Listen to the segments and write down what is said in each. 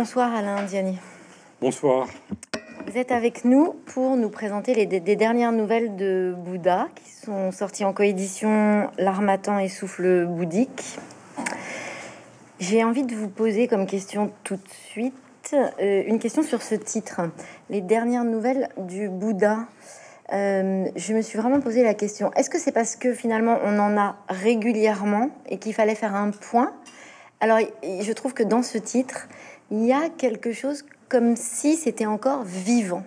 Bonsoir Alain Diani. Bonsoir. Vous êtes avec nous pour nous présenter les des dernières nouvelles de Bouddha qui sont sorties en coédition L'Armatan et Souffle bouddhique. J'ai envie de vous poser comme question tout de suite euh, une question sur ce titre, les dernières nouvelles du Bouddha. Euh, je me suis vraiment posé la question, est-ce que c'est parce que finalement on en a régulièrement et qu'il fallait faire un point? Alors je trouve que dans ce titre, il y a quelque chose comme si c'était encore vivant.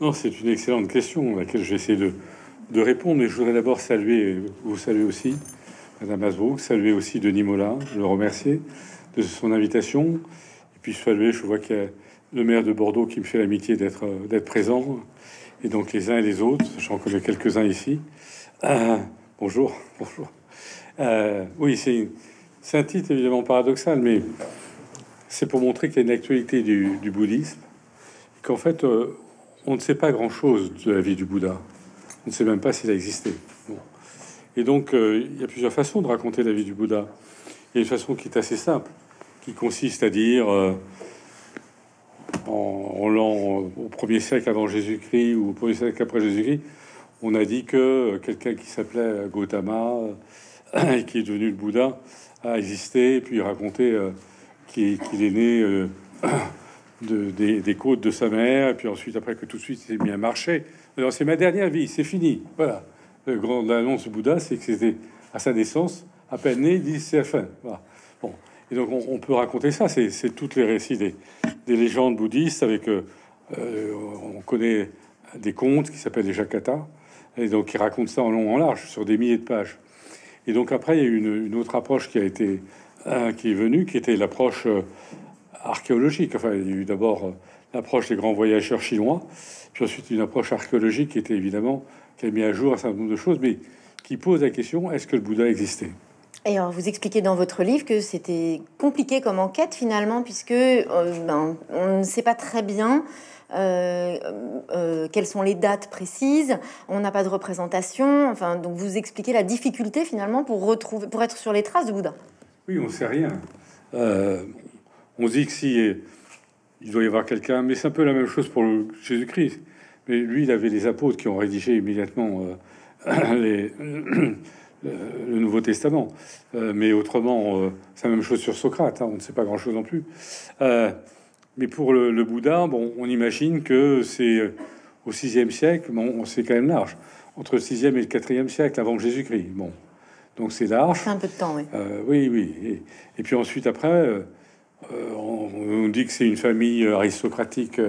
Non, c'est une excellente question à laquelle je vais essayer de, répondre, mais je voudrais d'abord saluer, vous saluer aussi, Madame Asbrook, saluer aussi Denis Mola, le remercier de son invitation. Et puis saluer, je vois qu'il y a le maire de Bordeaux qui me fait l'amitié d'être présent. Et donc les uns et les autres, j'en connais quelques-uns ici. Euh, bonjour, bonjour. Euh, oui, c'est un titre évidemment paradoxal, mais c'est pour montrer qu'il y a une actualité du, bouddhisme, qu'en fait, euh, on ne sait pas grand-chose de la vie du Bouddha. On ne sait même pas s'il a existé. Et donc, il y a plusieurs façons de raconter la vie du Bouddha. Il y a une façon qui est assez simple qui consiste à dire euh, en, l'an au premier siècle avant Jésus-Christ ou au premier siècle après Jésus-Christ, on a dit que quelqu'un qui s'appelait Gautama et qui est devenu le Bouddha a existé, puis raconter euh, qu'il est né euh, de, des, côtes de sa mère, et puis ensuite après que tout de suite il s'est mis à. Alors c'est ma dernière vie, c'est fini. Voilà. Le grand annonce du Bouddha, c'est que c'était à sa naissance, à peine né, il dit c'est la fin. Bon. Et donc on, peut raconter ça, c'est toutes les récits des, légendes bouddhistes avec, euh, on connaît des contes qui s'appellent les Jakata, et donc qui racontent ça en long en large sur des milliers de pages. Et donc après il y a une, une autre approche qui a été euh, qui est venue, qui était l'approche archéologique. Enfin il y a eu d'abord l'approche des grands voyageurs chinois, puis ensuite une approche archéologique qui était évidemment qui a mis à jour un certain nombre de choses, mais qui pose la question est-ce que le Bouddha existait? Et alors, vous expliquez dans votre livre que c'était compliqué comme enquête finalement, puisque euh, ben, on ne sait pas très bien euh, euh, quelles sont les dates précises, on n'a pas de représentation. Enfin, donc vous expliquez la difficulté finalement pour retrouver, pour être sur les traces de Bouddha. Oui, on sait rien. on dit que si il doit y avoir quelqu'un, mais c'est un peu la même chose pour Jésus-Christ. Mais lui, il avait les apôtres qui ont rédigé immédiatement les le Nouveau Testament. Euh, mais autrement, euh, c'est la même chose sur Socrate. Hein, on ne sait pas grand-chose non plus. Euh, mais pour le, Bouddha, bon, on imagine que c'est au 6e siècle. Bon, c'est quand même large. Entre le 6e et le 4e siècle avant Jésus-Christ. Bon, donc c'est large. C'est un peu de temps, oui. oui, oui. Et, puis ensuite, après, on, on, dit que c'est une famille aristocratique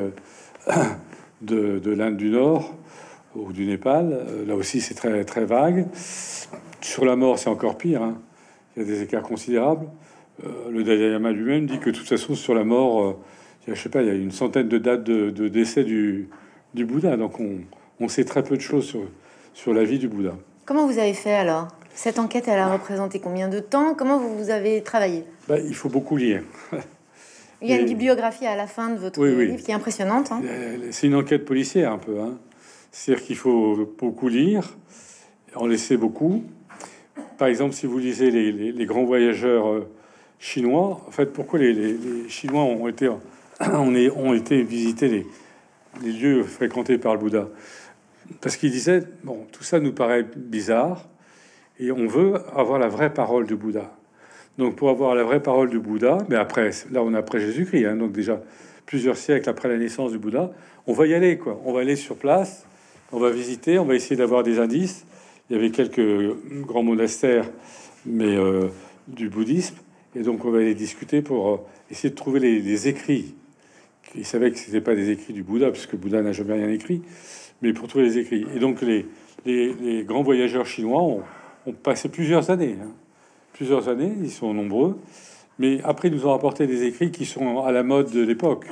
de, de l'Inde du Nord ou du Népal. Là aussi, c'est très très vague. Sur la mort, c'est encore pire. Hein. Il y a des écarts considérables. Euh, le Dalai Lama lui-même dit que de toute façon, sur la mort, euh, je sais pas, il y a une centaine de dates de, décès du, du, Bouddha. Donc on, sait très peu de choses sur, sur la vie du Bouddha. Comment vous avez fait alors? Cette enquête, elle a représenté combien de temps? Comment vous, vous avez travaillé? Bah, Il faut beaucoup lire. Il y a une bibliographie à la fin de votre livre qui est impressionnante. Hein. C'est une enquête policière un peu. Hein. C'est-à-dire qu'il faut beaucoup lire, en laisser beaucoup, par exemple, si vous lisez les, grands voyageurs euh, chinois, en fait, pourquoi les, Chinois ont été, on est, ont été visiter les, lieux fréquentés par le Bouddha Parce qu'ils disaient, bon, tout ça nous paraît bizarre, et on veut avoir la vraie parole du Bouddha. Donc, pour avoir la vraie parole du Bouddha, mais après, là, on est après Jésus-Christ, hein, donc déjà plusieurs siècles après la naissance du Bouddha, on va y aller, quoi. On va aller sur place, on va visiter, on va essayer d'avoir des indices il y avait quelques grands monastères, mais euh, du bouddhisme. Et donc, on va aller discuter pour euh, essayer de trouver les, écrits. Ils savaient que ce n'était pas des écrits du Bouddha, puisque Bouddha n'a jamais rien écrit, mais pour trouver les écrits. Et donc, les, grands voyageurs chinois ont, passé plusieurs années. Hein. Plusieurs années, ils sont nombreux. Mais après, ils nous ont apporté des écrits qui sont à la mode de l'époque.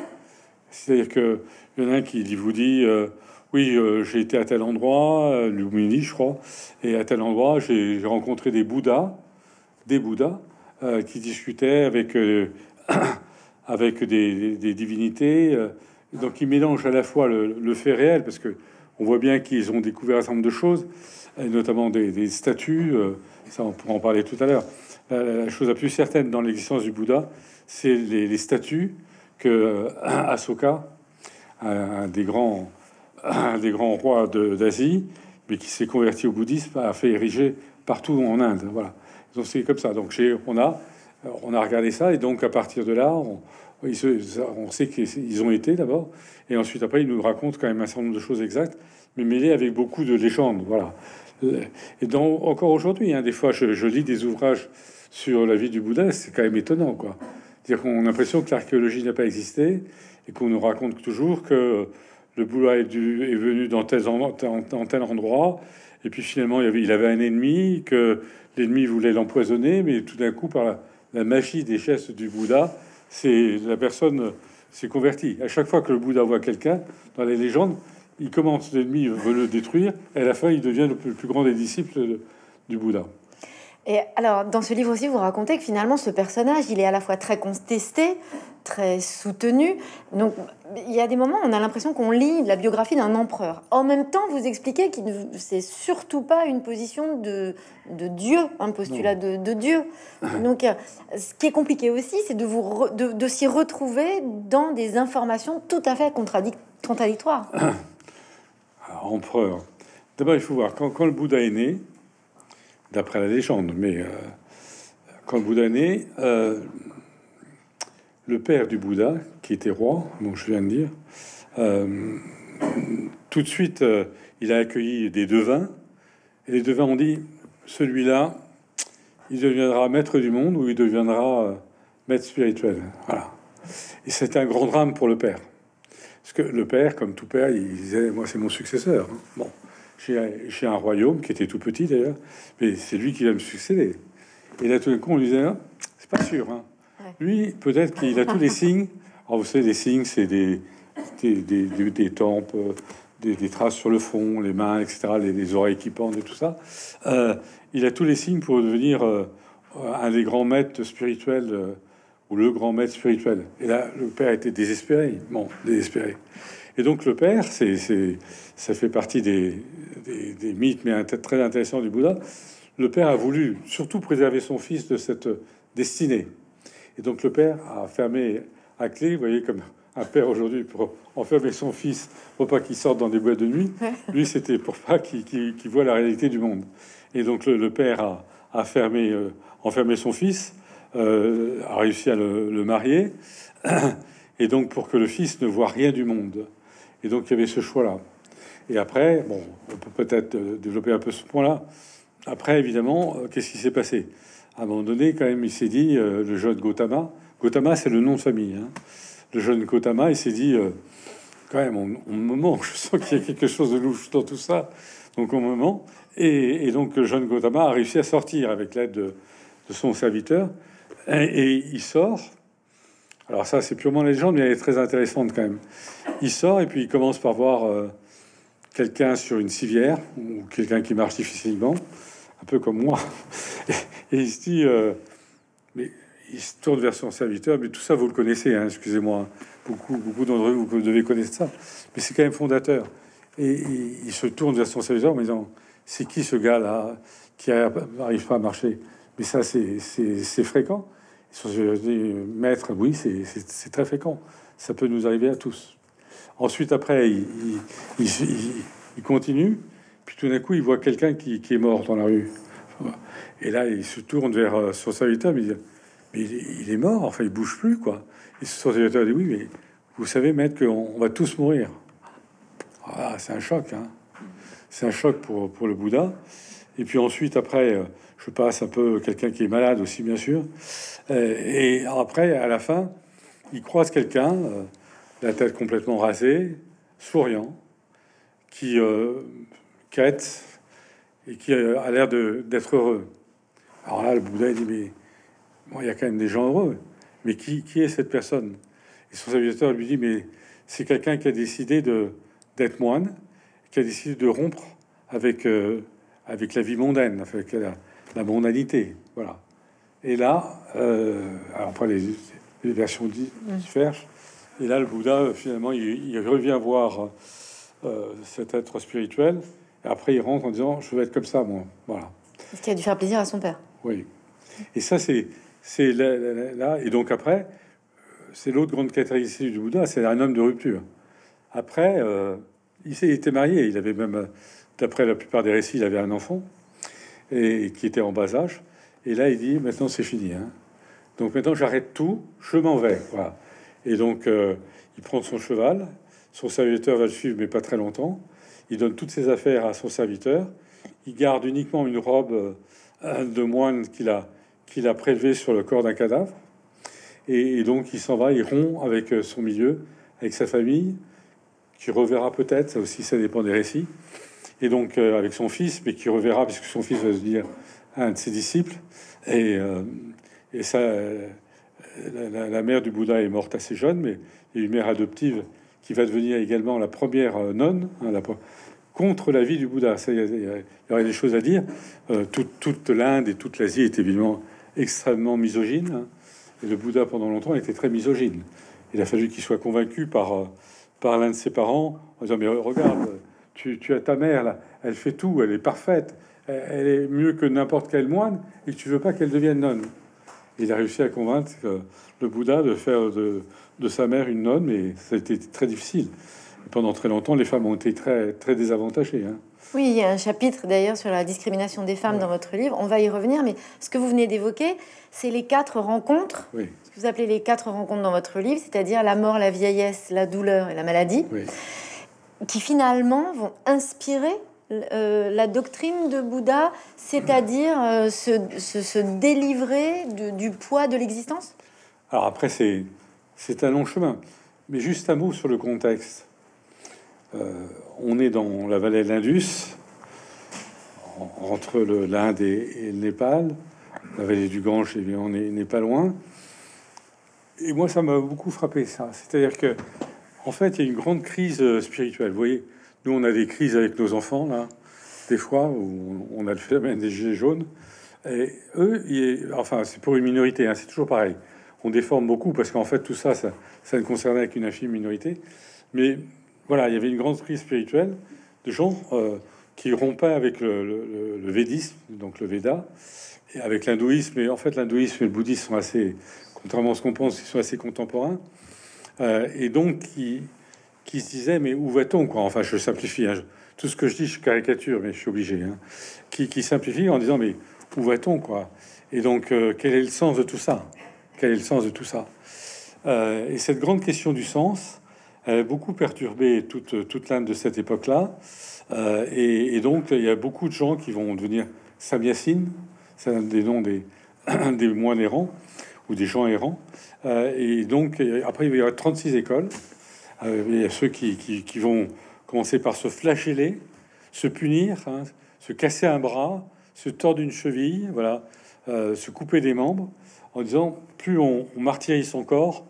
C'est-à-dire qu'il y en a un qui vous dit euh, oui, euh, j'ai été à tel endroit, euh, Lumini, je crois, et à tel endroit, j'ai rencontré des Bouddhas, des Bouddhas, euh, qui discutaient avec, avec des, divinités. donc, ils mélangent à la fois le, fait réel, parce que on voit bien qu'ils ont découvert un certain nombre de choses, notamment des, statues. ça, on pourra en parler tout à l'heure. La, chose la plus certaine dans l'existence du Bouddha, c'est les, statues que Asoka, un, des grands, un des grands rois d'Asie, mais qui s'est converti au bouddhisme, a fait ériger partout en Inde. Voilà. Donc c'est comme ça. Donc on a, on a regardé ça, et donc à partir de là, on, sait qu'ils ont été d'abord, et ensuite après, ils nous racontent quand même un certain nombre de choses exactes, mais mêlées avec beaucoup de légendes. Voilà. Et donc encore aujourd'hui, hein, des fois, je, lis des ouvrages sur la vie du Bouddha, c'est quand même étonnant, quoi. Dire qu'on a l'impression que l'archéologie n'a pas existé et qu'on nous raconte toujours que le Bouddha est, venu dans tel, tel endroit, et puis finalement il avait, il avait un ennemi, que l'ennemi voulait l'empoisonner, mais tout d'un coup, par la, magie des gestes du Bouddha, c'est la personne s'est convertie. À chaque fois que le Bouddha voit quelqu'un dans les légendes, il commence, l'ennemi veut le détruire, et à la fin, il devient le plus, grand des disciples du Bouddha. Et alors, dans ce livre aussi, vous racontez que finalement, ce personnage, il est à la fois très contesté, très soutenu. Donc, il y a des moments, on a l'impression qu'on lit la biographie d'un empereur. En même temps, vous expliquez qu'il c'est surtout pas une position de, de Dieu, un postulat de, de, Dieu. Donc, ce qui est compliqué aussi, c'est de vous de, de s'y retrouver dans des informations tout à fait contradictoires. Alors, empereur. D'abord, il faut voir quand, quand le Bouddha est né d'après la légende, mais euh, quand le Bouddha est né, euh, le père du Bouddha, qui était roi, bon, je viens de dire, euh, tout de suite, il a accueilli des devins, et les devins ont dit, celui-là, il deviendra maître du monde ou il deviendra maître spirituel. Voilà. Et c'était un grand drame pour le père. Parce que le père, comme tout père, il disait, moi c'est mon successeur. Hein. Bon, j'ai un royaume qui était tout petit d'ailleurs, mais c'est lui qui va me succéder. Et là, tout d'un coup, on lui disait, ah, c'est pas sûr. Hein. Lui, peut-être qu'il a tous les signes. Alors, vous savez, les signes, c'est des des, des, tempes, des, traces sur le front, les mains, etc., les, oreilles qui pendent et tout ça. Euh, il a tous les signes pour devenir euh, un des grands maîtres spirituels euh, ou le grand maître spirituel. Et là, le père était désespéré, bon, désespéré. Et donc le père, c'est, ça fait partie des, des, mythes, mais très intéressant du Bouddha. Le père a voulu surtout préserver son fils de cette destinée. Et donc le père a fermé à clé, vous voyez, comme un père aujourd'hui pour enfermer son fils pour pas qu'il sorte dans des boîtes de nuit. Lui, c'était pour pas qu'il voit la réalité du monde. Et donc le, père a, a fermé, euh, enfermé son fils, euh, a réussi à le, le marier, et donc pour que le fils ne voit rien du monde. Et donc il y avait ce choix-là. Et après, bon, on peut peut-être euh, développer un peu ce point-là. Après, évidemment, qu'est-ce qui s'est passé? À un moment donné, quand même, il s'est dit, euh, le jeune Gautama, Gautama, c'est le nom de famille. Hein. Le jeune Gautama, il s'est dit, quand même, on, on, me manque, je sens qu'il y a quelque chose de louche dans tout ça. Donc, au moment, et, et, donc le jeune Gautama a réussi à sortir avec l'aide de, son serviteur. Et, et il sort, alors ça, c'est purement légende, mais elle est très intéressante quand même. Il sort et puis il commence par voir euh, quelqu'un sur une civière ou quelqu'un qui marche difficilement, un peu comme moi. Et, il se dit, euh, mais il se tourne vers son serviteur. Mais tout ça, vous le connaissez, hein, excusez-moi. Beaucoup, beaucoup d'entre vous, vous devez connaître ça. Mais c'est quand même fondateur. Et, il se tourne vers son serviteur en disant, c'est qui ce gars-là qui n'arrive pas à marcher? Mais ça, c'est fréquent. Maître, oui, c'est très fréquent. Ça peut nous arriver à tous. Ensuite, après, il, il, continue. Puis tout d'un coup, il voit quelqu'un qui, est mort dans la rue. Et là, il se tourne vers euh, son serviteur, mais, il, est mort. Enfin, il bouge plus, quoi. Et son serviteur dit oui, mais vous savez, maître, qu'on va tous mourir. Ah, c'est un choc, hein. C'est un choc pour, pour le Bouddha. Et puis ensuite, après, euh, je passe un peu quelqu'un qui est malade aussi, bien sûr. Euh, et après, à la fin, il croise quelqu'un, la tête complètement rasée, souriant, qui quête et qui a l'air d'être heureux. Alors là, le Bouddha dit mais bon, il y a quand même des gens heureux. Mais qui, qui est cette personne? Et son serviteur lui dit mais c'est quelqu'un qui a décidé de d'être moine, qui a décidé de rompre avec avec la vie mondaine, avec la, la mondanité. Voilà. Et là, euh, alors après les, versions diffèrent. Et là, le Bouddha, finalement, il, revient voir cet être spirituel. Et après, il rentre en disant Je veux être comme ça, moi. Voilà. Ce qui a dû faire plaisir à son père. Oui. Et ça, c'est c'est là, Et donc après, c'est l'autre grande caractéristique du Bouddha, c'est un homme de rupture. Après, euh, il était marié, il avait même, d'après la plupart des récits, il avait un enfant et qui était en bas âge. Et là, il dit maintenant c'est fini. Hein. Donc maintenant j'arrête tout, je m'en vais. Voilà. Et donc euh, il prend son cheval, son serviteur va le suivre, mais pas très longtemps. Il donne toutes ses affaires à son serviteur. Il garde uniquement une robe euh, de moine qu'il a qu'il a prélevé sur le corps d'un cadavre. Et, donc il s'en va, il rompt avec euh, son milieu, avec sa famille, qui reverra peut-être, ça aussi ça dépend des récits, et donc euh, avec son fils, mais qui reverra, puisque son fils va se dire un de ses disciples. Et, et ça, la, mère du Bouddha est morte assez jeune, mais une mère adoptive qui va devenir également la première nonne, hein, la, contre la vie du Bouddha. Il y, aurait des choses à dire. toute, toute l'Inde et toute l'Asie est évidemment extrêmement misogyne. Hein. Et le Bouddha, pendant longtemps, était très misogyne. Il a fallu qu'il soit convaincu par, euh, par l'un de ses parents en disant Mais regarde, tu, tu as ta mère là, elle fait tout, elle est parfaite, elle, est mieux que n'importe quel moine, et tu veux pas qu'elle devienne nonne. Il a réussi à convaincre euh, le Bouddha de faire de, de, sa mère une nonne, mais ça a été très difficile. pendant très longtemps, les femmes ont été très, très désavantagées. Hein. Oui, il y a un chapitre d'ailleurs sur la discrimination des femmes dans votre livre. On va y revenir, mais ce que vous venez d'évoquer, c'est les quatre rencontres. Ce que vous appelez les quatre rencontres dans votre livre, c'est-à-dire la mort, la vieillesse, la douleur et la maladie, qui finalement vont inspirer euh, la doctrine de Bouddha, c'est-à-dire euh, se, délivrer du poids de l'existence? Alors après, c'est, un long chemin. Mais juste un mot sur le contexte. Euh, on est dans la vallée de l'Indus, entre l'Inde et, le Népal. La vallée du Gange, eh on n'est pas loin. Et moi, ça m'a beaucoup frappé, ça. C'est-à-dire que, en fait, il y a une grande crise spirituelle. Vous voyez, nous, on a des crises avec nos enfants, là, des fois, où on a le phénomène des gilets jaunes. Et eux, enfin, c'est pour une minorité, hein, c'est toujours pareil. On déforme beaucoup parce qu'en fait, tout ça, ça, ne concernait qu'une infime minorité. Mais voilà, il y avait une grande crise spirituelle de gens euh, qui rompaient avec le, védisme, donc le Veda, et avec l'hindouisme. Et en fait, l'hindouisme et le bouddhisme sont assez, contrairement à ce qu'on pense, ils sont assez contemporains. Euh, et donc, qui, qui se disaient, mais où va-t-on quoi? Enfin, je simplifie. Hein. tout ce que je dis, je caricature, mais je suis obligé. Hein. qui, simplifie en disant, mais où va-t-on quoi? Et donc, euh, quel est le sens de tout ça? Quel est le sens de tout ça? Et cette grande question du sens, a beaucoup perturbé toute, toute l'Inde de cette époque-là. Euh, et, donc, il y a beaucoup de gens qui vont devenir Samyasin, c'est un des noms des, des moines errants ou des gens errants. Euh, et donc, après, il y avoir 36 écoles. Euh, il y a ceux qui, vont commencer par se flageller, se punir, hein, se casser un bras, se tordre une cheville, voilà, se couper des membres, en disant plus on, martyrise son corps,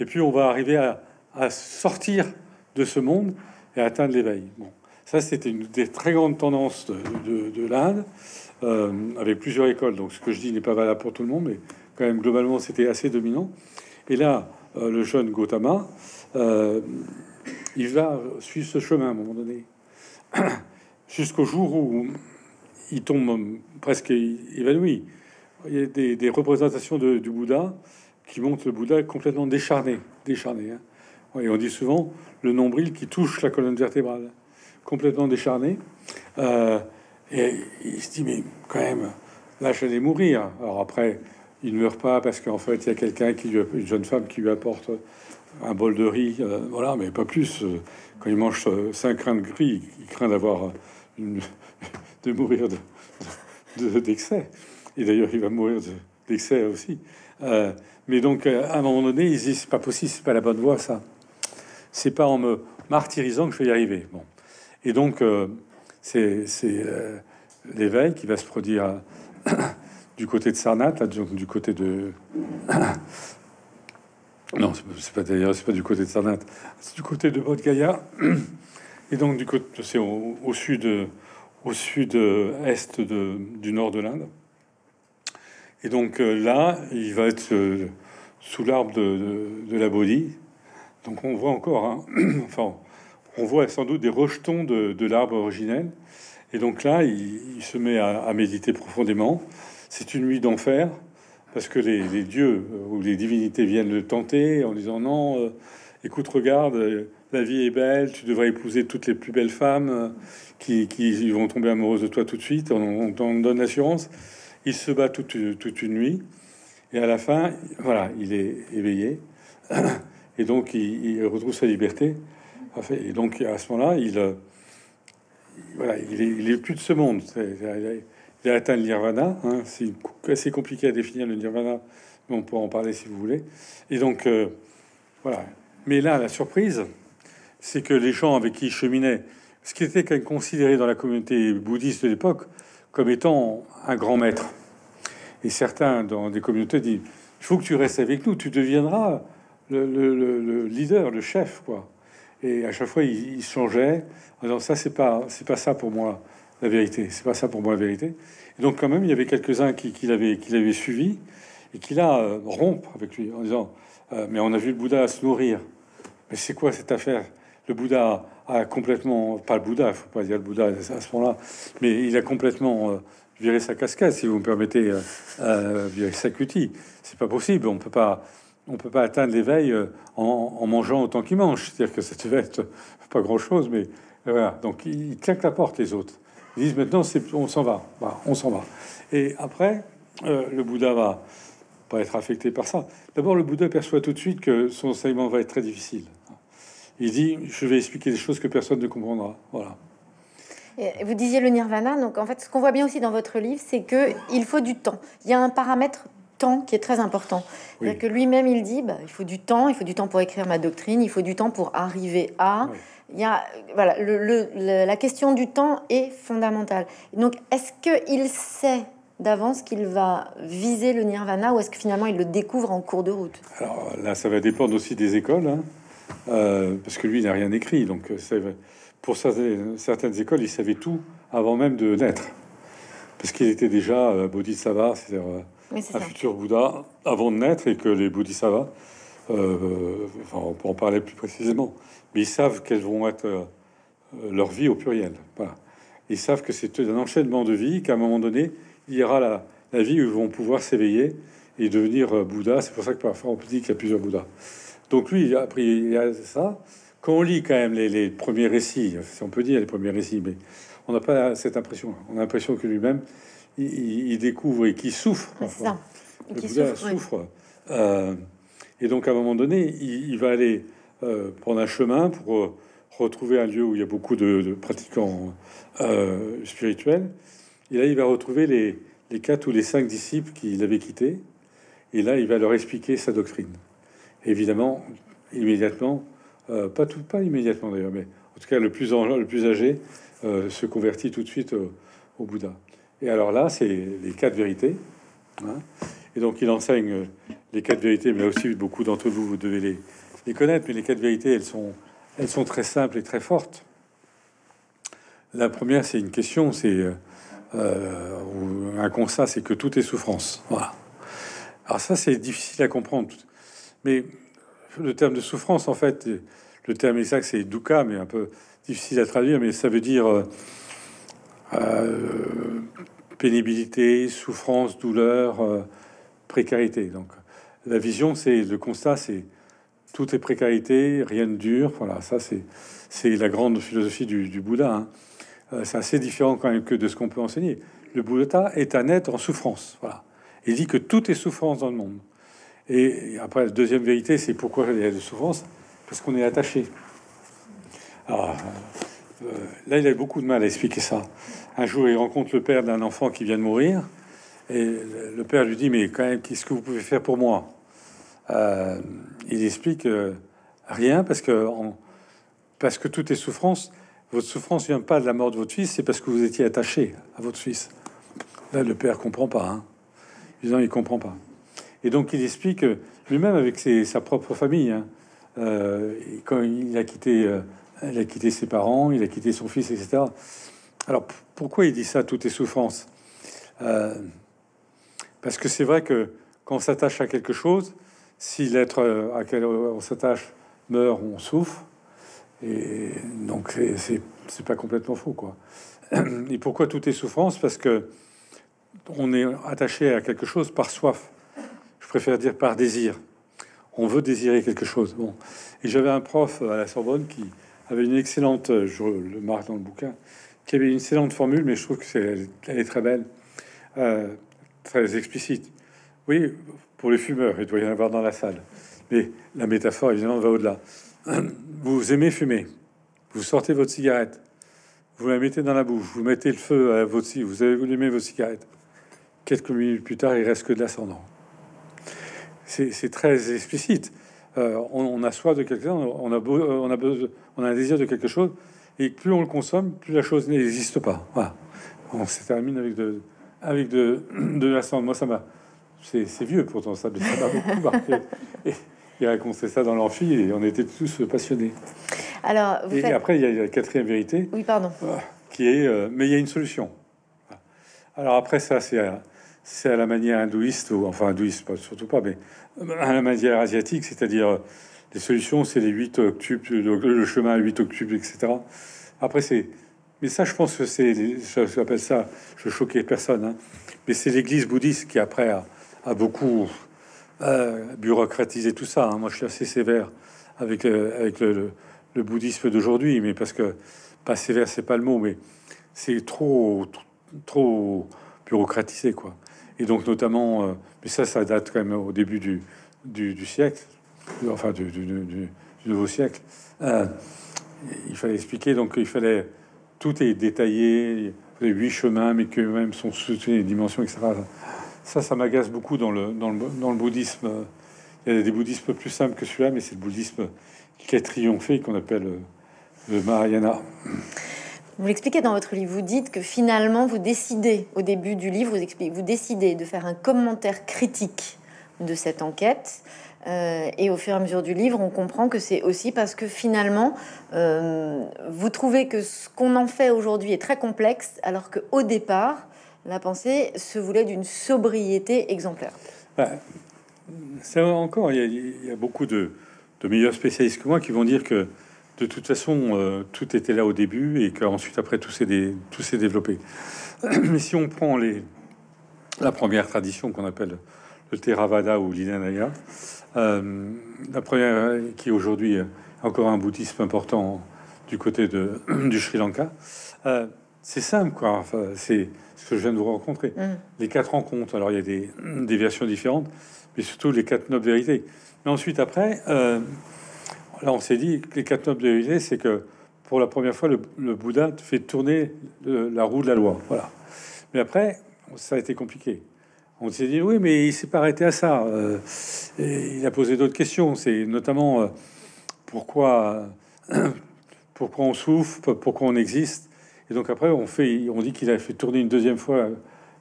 et plus on va arriver à, sortir de ce monde et atteindre l'éveil. Bon, ça c'était une des très grandes tendances de, de, l'Inde, euh, avec plusieurs écoles. Donc ce que je dis n'est pas valable pour tout le monde, mais quand même globalement c'était assez dominant. Et là, euh, le jeune Gautama, euh, il va suivre ce chemin à un moment donné, jusqu'au jour où il tombe presque évanoui. Il y a des, représentations du Bouddha qui montrent le Bouddha complètement décharné, décharné. Hein. Et on dit souvent le nombril qui touche la colonne vertébrale, complètement décharné. Euh, et il se dit, mais quand même, là, j'allais mourir. Alors après, il ne meurt pas parce qu'en fait, il y a quelqu'un qui lui, une jeune femme qui lui apporte un bol de riz, euh, voilà, mais pas plus. Quand il mange cinq grains de gris, il craint d'avoir de mourir de, d'excès. et d'ailleurs, il va mourir d'excès aussi. Euh, mais donc, à un moment donné, il se dit, c'est pas possible, c'est pas la bonne voie, ça c'est pas en me martyrisant que je vais y arriver. Bon. Et donc, euh, c'est euh, l'éveil qui va se produire du côté de Sarnat, là, du côté de. non, c'est pas d'ailleurs, c'est pas du côté de Sarnat, c'est du côté de Gaya. Et donc, du côté, c'est au, sud, au sud-est du nord de l'Inde. Et donc euh, là, il va être sous l'arbre de, de, la Bodhi, donc on voit encore, hein, enfin, on voit sans doute des rejetons de, l'arbre originel. Et donc là, il, se met à, méditer profondément. C'est une nuit d'enfer, parce que les, dieux ou les divinités viennent le tenter en disant non, euh, écoute, regarde, la vie est belle, tu devrais épouser toutes les plus belles femmes qui, vont tomber amoureuses de toi tout de suite, on, t'en donne l'assurance. Il se bat toute, une nuit, et à la fin, voilà, il est éveillé, et donc il retrouve sa liberté. Et donc à ce moment-là, il, euh, voilà, il est, il est, plus de ce monde. Il a atteint le nirvana. Hein. C'est assez compliqué à définir le nirvana, mais on pourra en parler si vous voulez. Et donc euh, voilà. Mais là, la surprise, c'est que les gens avec qui il cheminait, ce qui était considéré dans la communauté bouddhiste de l'époque comme étant un grand maître. Et certains dans des communautés disent il faut que tu restes avec nous, tu deviendras le, le, le leader, le chef, quoi. Et à chaque fois, il, changeait en disant ça, c'est pas, c'est pas ça pour moi la vérité. C'est pas ça pour moi la vérité. Et donc quand même, il y avait quelques-uns qui, l'avaient, suivi et qui là euh, rompre avec lui en disant euh, mais on a vu le Bouddha se nourrir. Mais c'est quoi cette affaire? Le Bouddha a complètement, pas le Bouddha, faut pas dire le Bouddha à ce moment-là, mais il a complètement euh, viré sa casquette, si vous me permettez, virer sa cutie. C'est pas possible. On peut pas on peut pas atteindre l'éveil euh, en, mangeant autant qu'il mange. C'est-à-dire que ça va être pas grand-chose, mais voilà. Donc ils claquent la porte, les autres. Ils disent maintenant, on s'en va. Bah, on s'en va. Et après, euh, le Bouddha va pas être affecté par ça. D'abord, le Bouddha perçoit tout de suite que son enseignement va être très difficile. Il dit, je vais expliquer des choses que personne ne comprendra. Voilà. vous disiez le nirvana, donc en fait, ce qu'on voit bien aussi dans votre livre, c'est que il faut du temps. Il y a un paramètre temps qui est très important. Que lui-même, il dit, bah, il faut du temps, il faut du temps pour écrire ma doctrine, il faut du temps pour arriver à. Il y a, voilà, le, la question du temps est fondamentale. Donc, est-ce qu'il sait d'avance qu'il va viser le nirvana ou est-ce que finalement il le découvre en cours de route? Alors là, ça va dépendre aussi des écoles, hein. euh, parce que lui, il n'a rien écrit. Donc, euh, pour certaines, certaines écoles, il savait tout avant même de naître, parce qu'il était déjà euh, bodhisattva, c'est-à-dire un futur Bouddha avant de naître et que les Bodhisattvas, euh, enfin, on peut en parler plus précisément, mais ils savent quelles vont être euh, leur vie au pluriel. Voilà. Ils savent que c'est un enchaînement de vie, qu'à un moment donné, il y aura la, la vie où ils vont pouvoir s'éveiller et devenir euh, Bouddha. C'est pour ça que parfois on dit qu'il y a plusieurs Bouddhas. Donc lui, il a appris ça. Quand on lit quand même les, les, premiers récits, si on peut dire les premiers récits, mais on n'a pas cette impression. On a l'impression que lui-même, il, découvre et qui souffre. Le Bouddha souffre. Euh, et donc, à un moment donné, il, va aller euh, prendre un chemin pour euh, retrouver un lieu où il y a beaucoup de, pratiquants spirituels. Et là, il va retrouver les, les quatre ou les cinq disciples qu'il avait quittés. Et là, il va leur expliquer sa doctrine. évidemment, immédiatement, pas tout, pas immédiatement d'ailleurs, mais en tout cas, le plus, le plus âgé se convertit tout de suite au Bouddha. Et alors là, c'est les quatre vérités. Hein. Et donc, il enseigne les quatre vérités, mais aussi beaucoup d'entre vous, vous devez les, connaître. Mais les quatre vérités, elles sont, elles sont très simples et très fortes. La première, c'est une question, c'est euh, un constat, c'est que tout est souffrance. Voilà. Alors ça, c'est difficile à comprendre. Mais le terme de souffrance, en fait, le terme exact, c'est dukkha, mais un peu difficile à traduire, mais ça veut dire euh, euh, pénibilité, souffrance, douleur, euh, précarité. Donc la vision, c'est le constat, c'est tout est précarité, rien ne dure. Voilà, ça c'est c'est la grande philosophie du, Bouddha. Hein. Euh, c'est assez différent quand même que de ce qu'on peut enseigner. Le Bouddha est un être en souffrance. Voilà, il dit que tout est souffrance dans le monde. Et après, la deuxième vérité, c'est pourquoi il y a de souffrance? Parce qu'on est attaché. Euh, là, il a beaucoup de mal à expliquer ça. Un jour, il rencontre le père d'un enfant qui vient de mourir, et le père lui dit Mais quand même, qu'est-ce que vous pouvez faire pour moi? Euh, Il explique euh, rien parce que, parce que tout est souffrance. Votre souffrance vient pas de la mort de votre fils, c'est parce que vous étiez attaché à votre fils. Là, le père comprend pas. Hein. Il comprend pas. Et donc, il explique lui-même avec sa propre famille. Hein, quand il a quitté il a quitté ses parents, il a quitté son fils, etc. Alors pourquoi il dit ça, tout est souffrance? Euh, Parce que c'est vrai que quand on s'attache à quelque chose, si l'être à quel on s'attache meurt, on souffre. Et donc, c'est pas complètement faux, quoi. Et pourquoi tout est souffrance? Parce que on est attaché à quelque chose par soif. Je préfère dire par désir. On veut désirer quelque chose. Bon. Et j'avais un prof à la Sorbonne qui avait une excellente, je le marque dans le bouquin, qui avait une excellente formule, mais je trouve que c'est, est très belle, euh, très explicite. Oui, pour les fumeurs, il doit y en avoir dans la salle. Mais la métaphore, évidemment, va au-delà. Vous aimez fumer, vous sortez votre cigarette, vous la mettez dans la bouche, vous mettez le feu à votre vous avez aimez vos cigarettes. Quelques minutes plus tard, il reste que de l'ascendant. C'est très explicite. Euh, on, a soif de quelque chose, on a, on a besoin, on a un désir de quelque chose, et plus on le consomme, plus la chose n'existe pas. Voilà. On se termine avec de, avec de, de l'ascendant. Moi, ça m'a, c'est vieux pourtant, ça m'a beaucoup marqué. Et, il a raconté ça dans l'amphi et on était tous passionnés. Alors, et après, il y a la quatrième vérité. Oui, pardon. Euh, qui est, euh, mais il y a une solution. Alors après, ça, c'est à, à, la manière hindouiste, ou enfin hindouiste, pas, surtout pas, mais à la manière asiatique, c'est-à-dire les solutions, c'est les 8 octubes, le, chemin à 8 octubes, etc. Après, c'est. Mais ça, je pense que c'est. J'appelle ça, je choquais personne, hein, mais c'est l'église bouddhiste qui, après, a, beaucoup euh, bureaucratiser tout ça. Hein. Moi, je suis assez sévère avec, le, bouddhisme d'aujourd'hui, mais parce que pas sévère, c'est pas le mot, mais c'est trop, trop bureaucratisé, quoi. Et donc, notamment, euh, mais ça, ça date quand même au début du, siècle, enfin du, nouveau siècle. il fallait expliquer, donc il fallait tout est détaillé, les huit chemins, mais que même sont soutenus les dimensions, etc. Ça, ça m'agace beaucoup dans le, dans, le, le bouddhisme. Il y a des bouddhismes plus simples que celui-là, mais c'est le bouddhisme qui a triomphé, qu'on appelle le Mahayana. Vous l'expliquez dans votre livre, vous dites que finalement vous décidez, au début du livre, vous, expliquez, vous décidez de faire un commentaire critique de cette enquête. Euh, et au fur et à mesure du livre, on comprend que c'est aussi parce que finalement, euh, vous trouvez que ce qu'on en fait aujourd'hui est très complexe, alors qu'au départ, la pensée se voulait d'une sobriété exemplaire. c'est encore, il y, a, beaucoup de, meilleurs spécialistes que moi qui vont dire que de toute façon, euh, tout était là au début et qu'ensuite, après, tout s'est, développé. Mais si on prend la première tradition qu'on appelle le Theravada ou l'Inanaya, euh, la première qui aujourd'hui est encore un bouddhisme important du côté de, du Sri Lanka, euh, c'est simple, quoi. Enfin, c'est ce que je viens de vous rencontrer. Mm. Les quatre rencontres. Alors, il y a des, des, versions différentes, mais surtout les quatre nobles vérités. Mais ensuite, après, euh, là, on s'est dit que les quatre nobles vérités, c'est que pour la première fois, le, Bouddha fait tourner la roue de la loi. Voilà. Mais après, ça a été compliqué. On s'est dit, oui, mais il s'est pas arrêté à ça. Euh, il a posé d'autres questions. C'est notamment euh, pourquoi, pourquoi on souffre, pourquoi on existe. Et donc après, on, fait, on dit qu'il a fait tourner une deuxième fois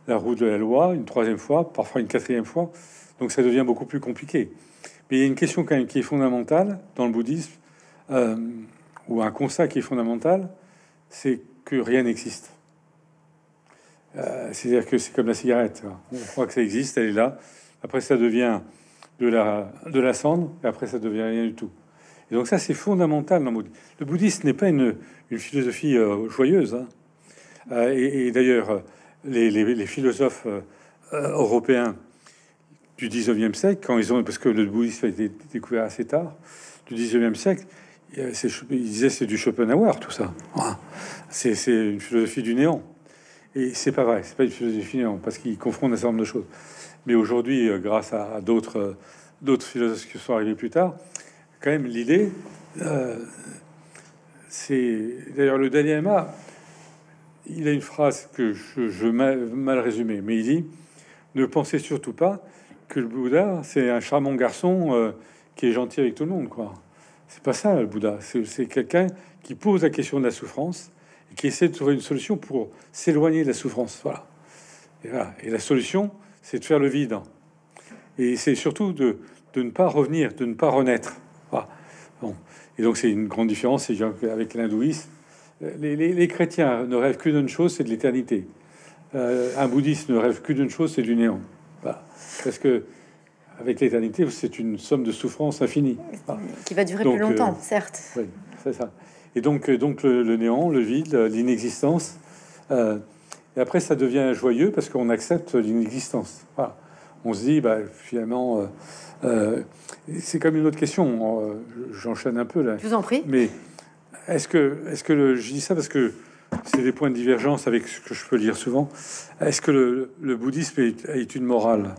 la roue de la loi, une troisième fois, parfois une quatrième fois. Donc ça devient beaucoup plus compliqué. Mais il y a une question quand même qui est fondamentale dans le bouddhisme, euh, ou un constat qui est fondamental, c'est que rien n'existe. Euh, c'est-à-dire que c'est comme la cigarette. On croit que ça existe, elle est là. Après, ça devient de la, de la cendre, et après, ça devient rien du tout. Et donc ça, c'est fondamental dans le bouddhisme. Le bouddhisme n'est pas une, une philosophie euh, joyeuse. Hein. Euh, et, d'ailleurs, les, les, philosophes européens du 19e siècle, quand ils ont, parce que le bouddhisme a été découvert assez tard, du 19e siècle, ils disaient c'est du Schopenhauer, tout ça. C'est une philosophie du néant. Et c'est pas vrai, c'est pas une philosophie néant, parce qu'ils confrontent un certain nombre de choses. Mais aujourd'hui, grâce à, d'autres d'autres philosophes qui sont arrivés plus tard, quand même l'idée, c'est d'ailleurs le Dalai. Il a une phrase que je, je mal, mal résumée, mais il dit ne pensez surtout pas que le Bouddha c'est un charmant garçon euh, qui est gentil avec tout le monde, quoi. C'est pas ça le Bouddha. C'est quelqu'un qui pose la question de la souffrance qui essaie de trouver une solution pour s'éloigner de la souffrance. Voilà. Et, voilà. et la solution, c'est de faire le vide. Et c'est surtout de, de, ne pas revenir, de ne pas renaître. Voilà. Bon. Et donc c'est une grande différence avec l'hindouisme. Les, les, chrétiens ne rêvent que d'une chose, c'est de l'éternité. Euh, un bouddhiste ne rêve que d'une chose, c'est du néant. Parce que avec l'éternité, c'est une somme de souffrance infinie. Qui va durer plus longtemps, euh, certes. c'est ça. Et donc, donc le, néant, le vide, l'inexistence. et après, ça devient joyeux parce qu'on accepte l'inexistence. Voilà. On se dit, bah, finalement, c'est comme une autre question. J'enchaîne un peu là. Je vous en prie. Mais est-ce que, est-ce que le, je dis ça parce que c'est des points de divergence avec ce que je peux lire souvent. Est-ce que le, bouddhisme est, une morale?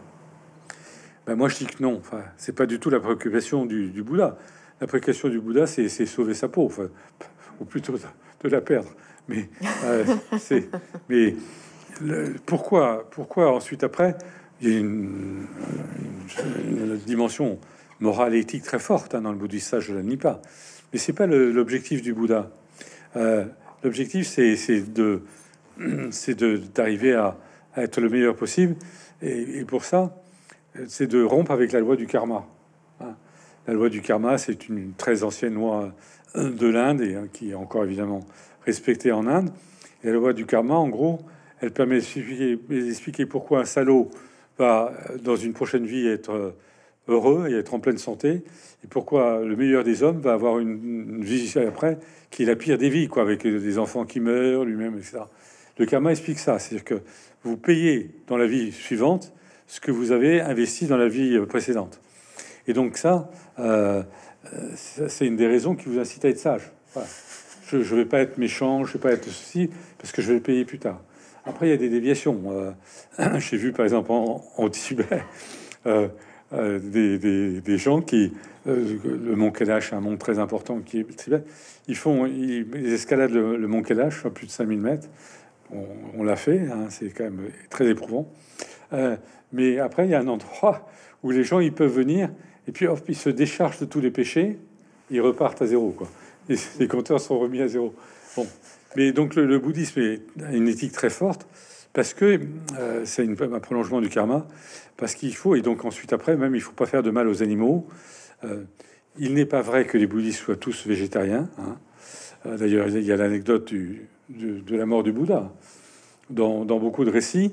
Ben Moi, je dis que non. Enfin, c'est pas du tout la préoccupation du, Bouddha. La du Bouddha, c'est sauver sa peau, ou plutôt de, la perdre. Mais, euh, c'est, mais pourquoi, pourquoi ensuite après, il y a une, dimension morale et éthique très forte hein, dans le bouddhisme, ça je ne nie pas. Mais c'est pas l'objectif du Bouddha. Euh, L'objectif, c'est de c'est d'arriver à, être le meilleur possible. Et, pour ça, c'est de rompre avec la loi du karma. La loi du karma, c'est une très ancienne loi de l'Inde et hein, qui est encore évidemment respectée en Inde. Et la loi du karma, en gros, elle permet d'expliquer pourquoi un salaud va, dans une prochaine vie, être heureux et être en pleine santé, et pourquoi le meilleur des hommes va avoir une, vie après qui est la pire des vies, quoi, avec des enfants qui meurent, lui-même, etc. Le karma explique ça, c'est-à-dire que vous payez dans la vie suivante ce que vous avez investi dans la vie précédente. Et donc ça, euh, c'est une des raisons qui vous incite à être sage. Je ne vais pas être méchant, je vais pas être ceci, parce que je vais le payer plus tard. Après, il y a des déviations. Euh, j'ai vu, par exemple, en, Tibet, euh, euh, des, gens qui le mont Kailash, un mont très important qui est ils font ils, escaladent le, mont Kailash à plus de 5000 mètres. On, l'a fait, hein, c'est quand même très éprouvant. Mais après, il y a un endroit où les gens ils peuvent venir et puis ils se déchargent de tous les péchés, ils repartent à zéro quoi. Et les compteurs sont remis à zéro. Bon, mais donc le, bouddhisme a une éthique très forte parce que c'est un prolongement du karma parce qu'il faut, et donc ensuite après, même il faut pas faire de mal aux animaux. Euh, il n'est pas vrai que les bouddhistes soient tous végétariens. Hein. Euh, d'ailleurs, il y a l'anecdote de, la mort du Bouddha. Dans, beaucoup de récits,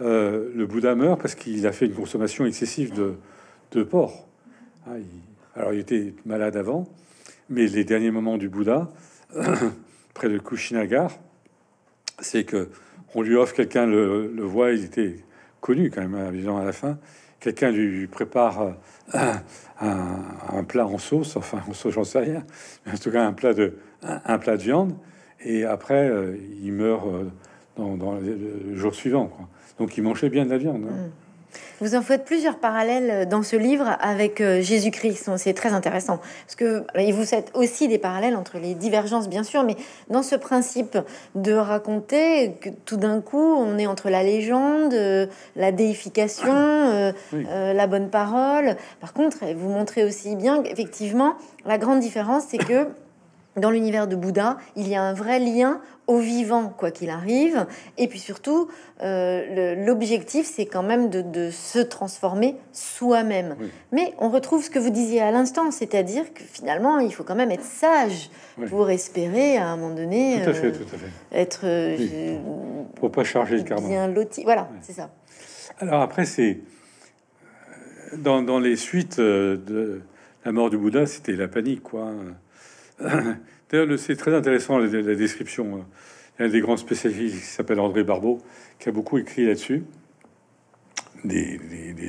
euh, le Bouddha meurt parce qu'il a fait une consommation excessive de, porc. Hein, alors, il était malade avant, mais les derniers moments du Bouddha, près de Kushinagar, c'est que on lui offre quelqu'un le, voit, il était connu quand même, évidemment, à la fin. Quelqu'un lui prépare un, plat en sauce, enfin en sauce, j'en sais rien, mais en tout cas un plat de, un, plat de viande, et après euh, il meurt euh, dans, dans, le jour suivant. Quoi. Donc il mangeait bien de la viande. Hein. Mm. Vous en faites plusieurs parallèles euh, dans ce livre avec euh, Jésus-Christ. C'est très intéressant parce que vous faites aussi des parallèles entre les divergences, bien sûr, mais dans ce principe de raconter que tout d'un coup on est entre la légende, euh, la déification, la bonne parole. Par contre, vous montrez aussi bien qu'effectivement, la grande différence, c'est que dans l'univers de Bouddha, il y a un vrai lien au vivant, quoi qu'il arrive. Et puis surtout, euh, l'objectif, c'est quand même de, se transformer soi-même. Mais on retrouve ce que vous disiez à l'instant, c'est-à-dire que finalement, il faut quand même être sage pour espérer à un moment donné tout à fait, tout à fait. être euh, pour pas charger le karma. Bien loti. Voilà, c'est ça. Alors après, c'est dans, dans, les suites euh, de la mort du Bouddha, c'était la panique, quoi. C'est très intéressant la, description. Il y a des grands spécialistes qui s'appelle André Barbeau, qui a beaucoup écrit là-dessus, des,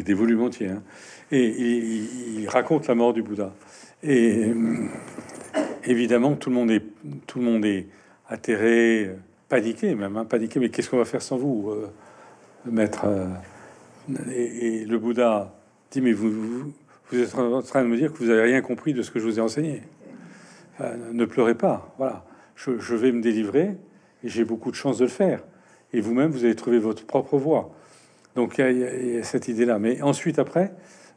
des, volumes entiers. Hein. Et il, raconte la mort du Bouddha. Et euh, évidemment, tout le monde est, tout le monde est atterré, paniqué même, hein, paniqué. Mais qu'est-ce qu'on va faire sans vous, euh, maître euh, et, le Bouddha dit mais vous, vous, êtes en train de me dire que vous avez rien compris de ce que je vous ai enseigné. Euh, ne pleurez pas. Voilà, je, vais me délivrer et j'ai beaucoup de chance de le faire. Et vous-même, vous allez trouver votre propre voie. Donc il y, a cette idée-là. Mais ensuite, après,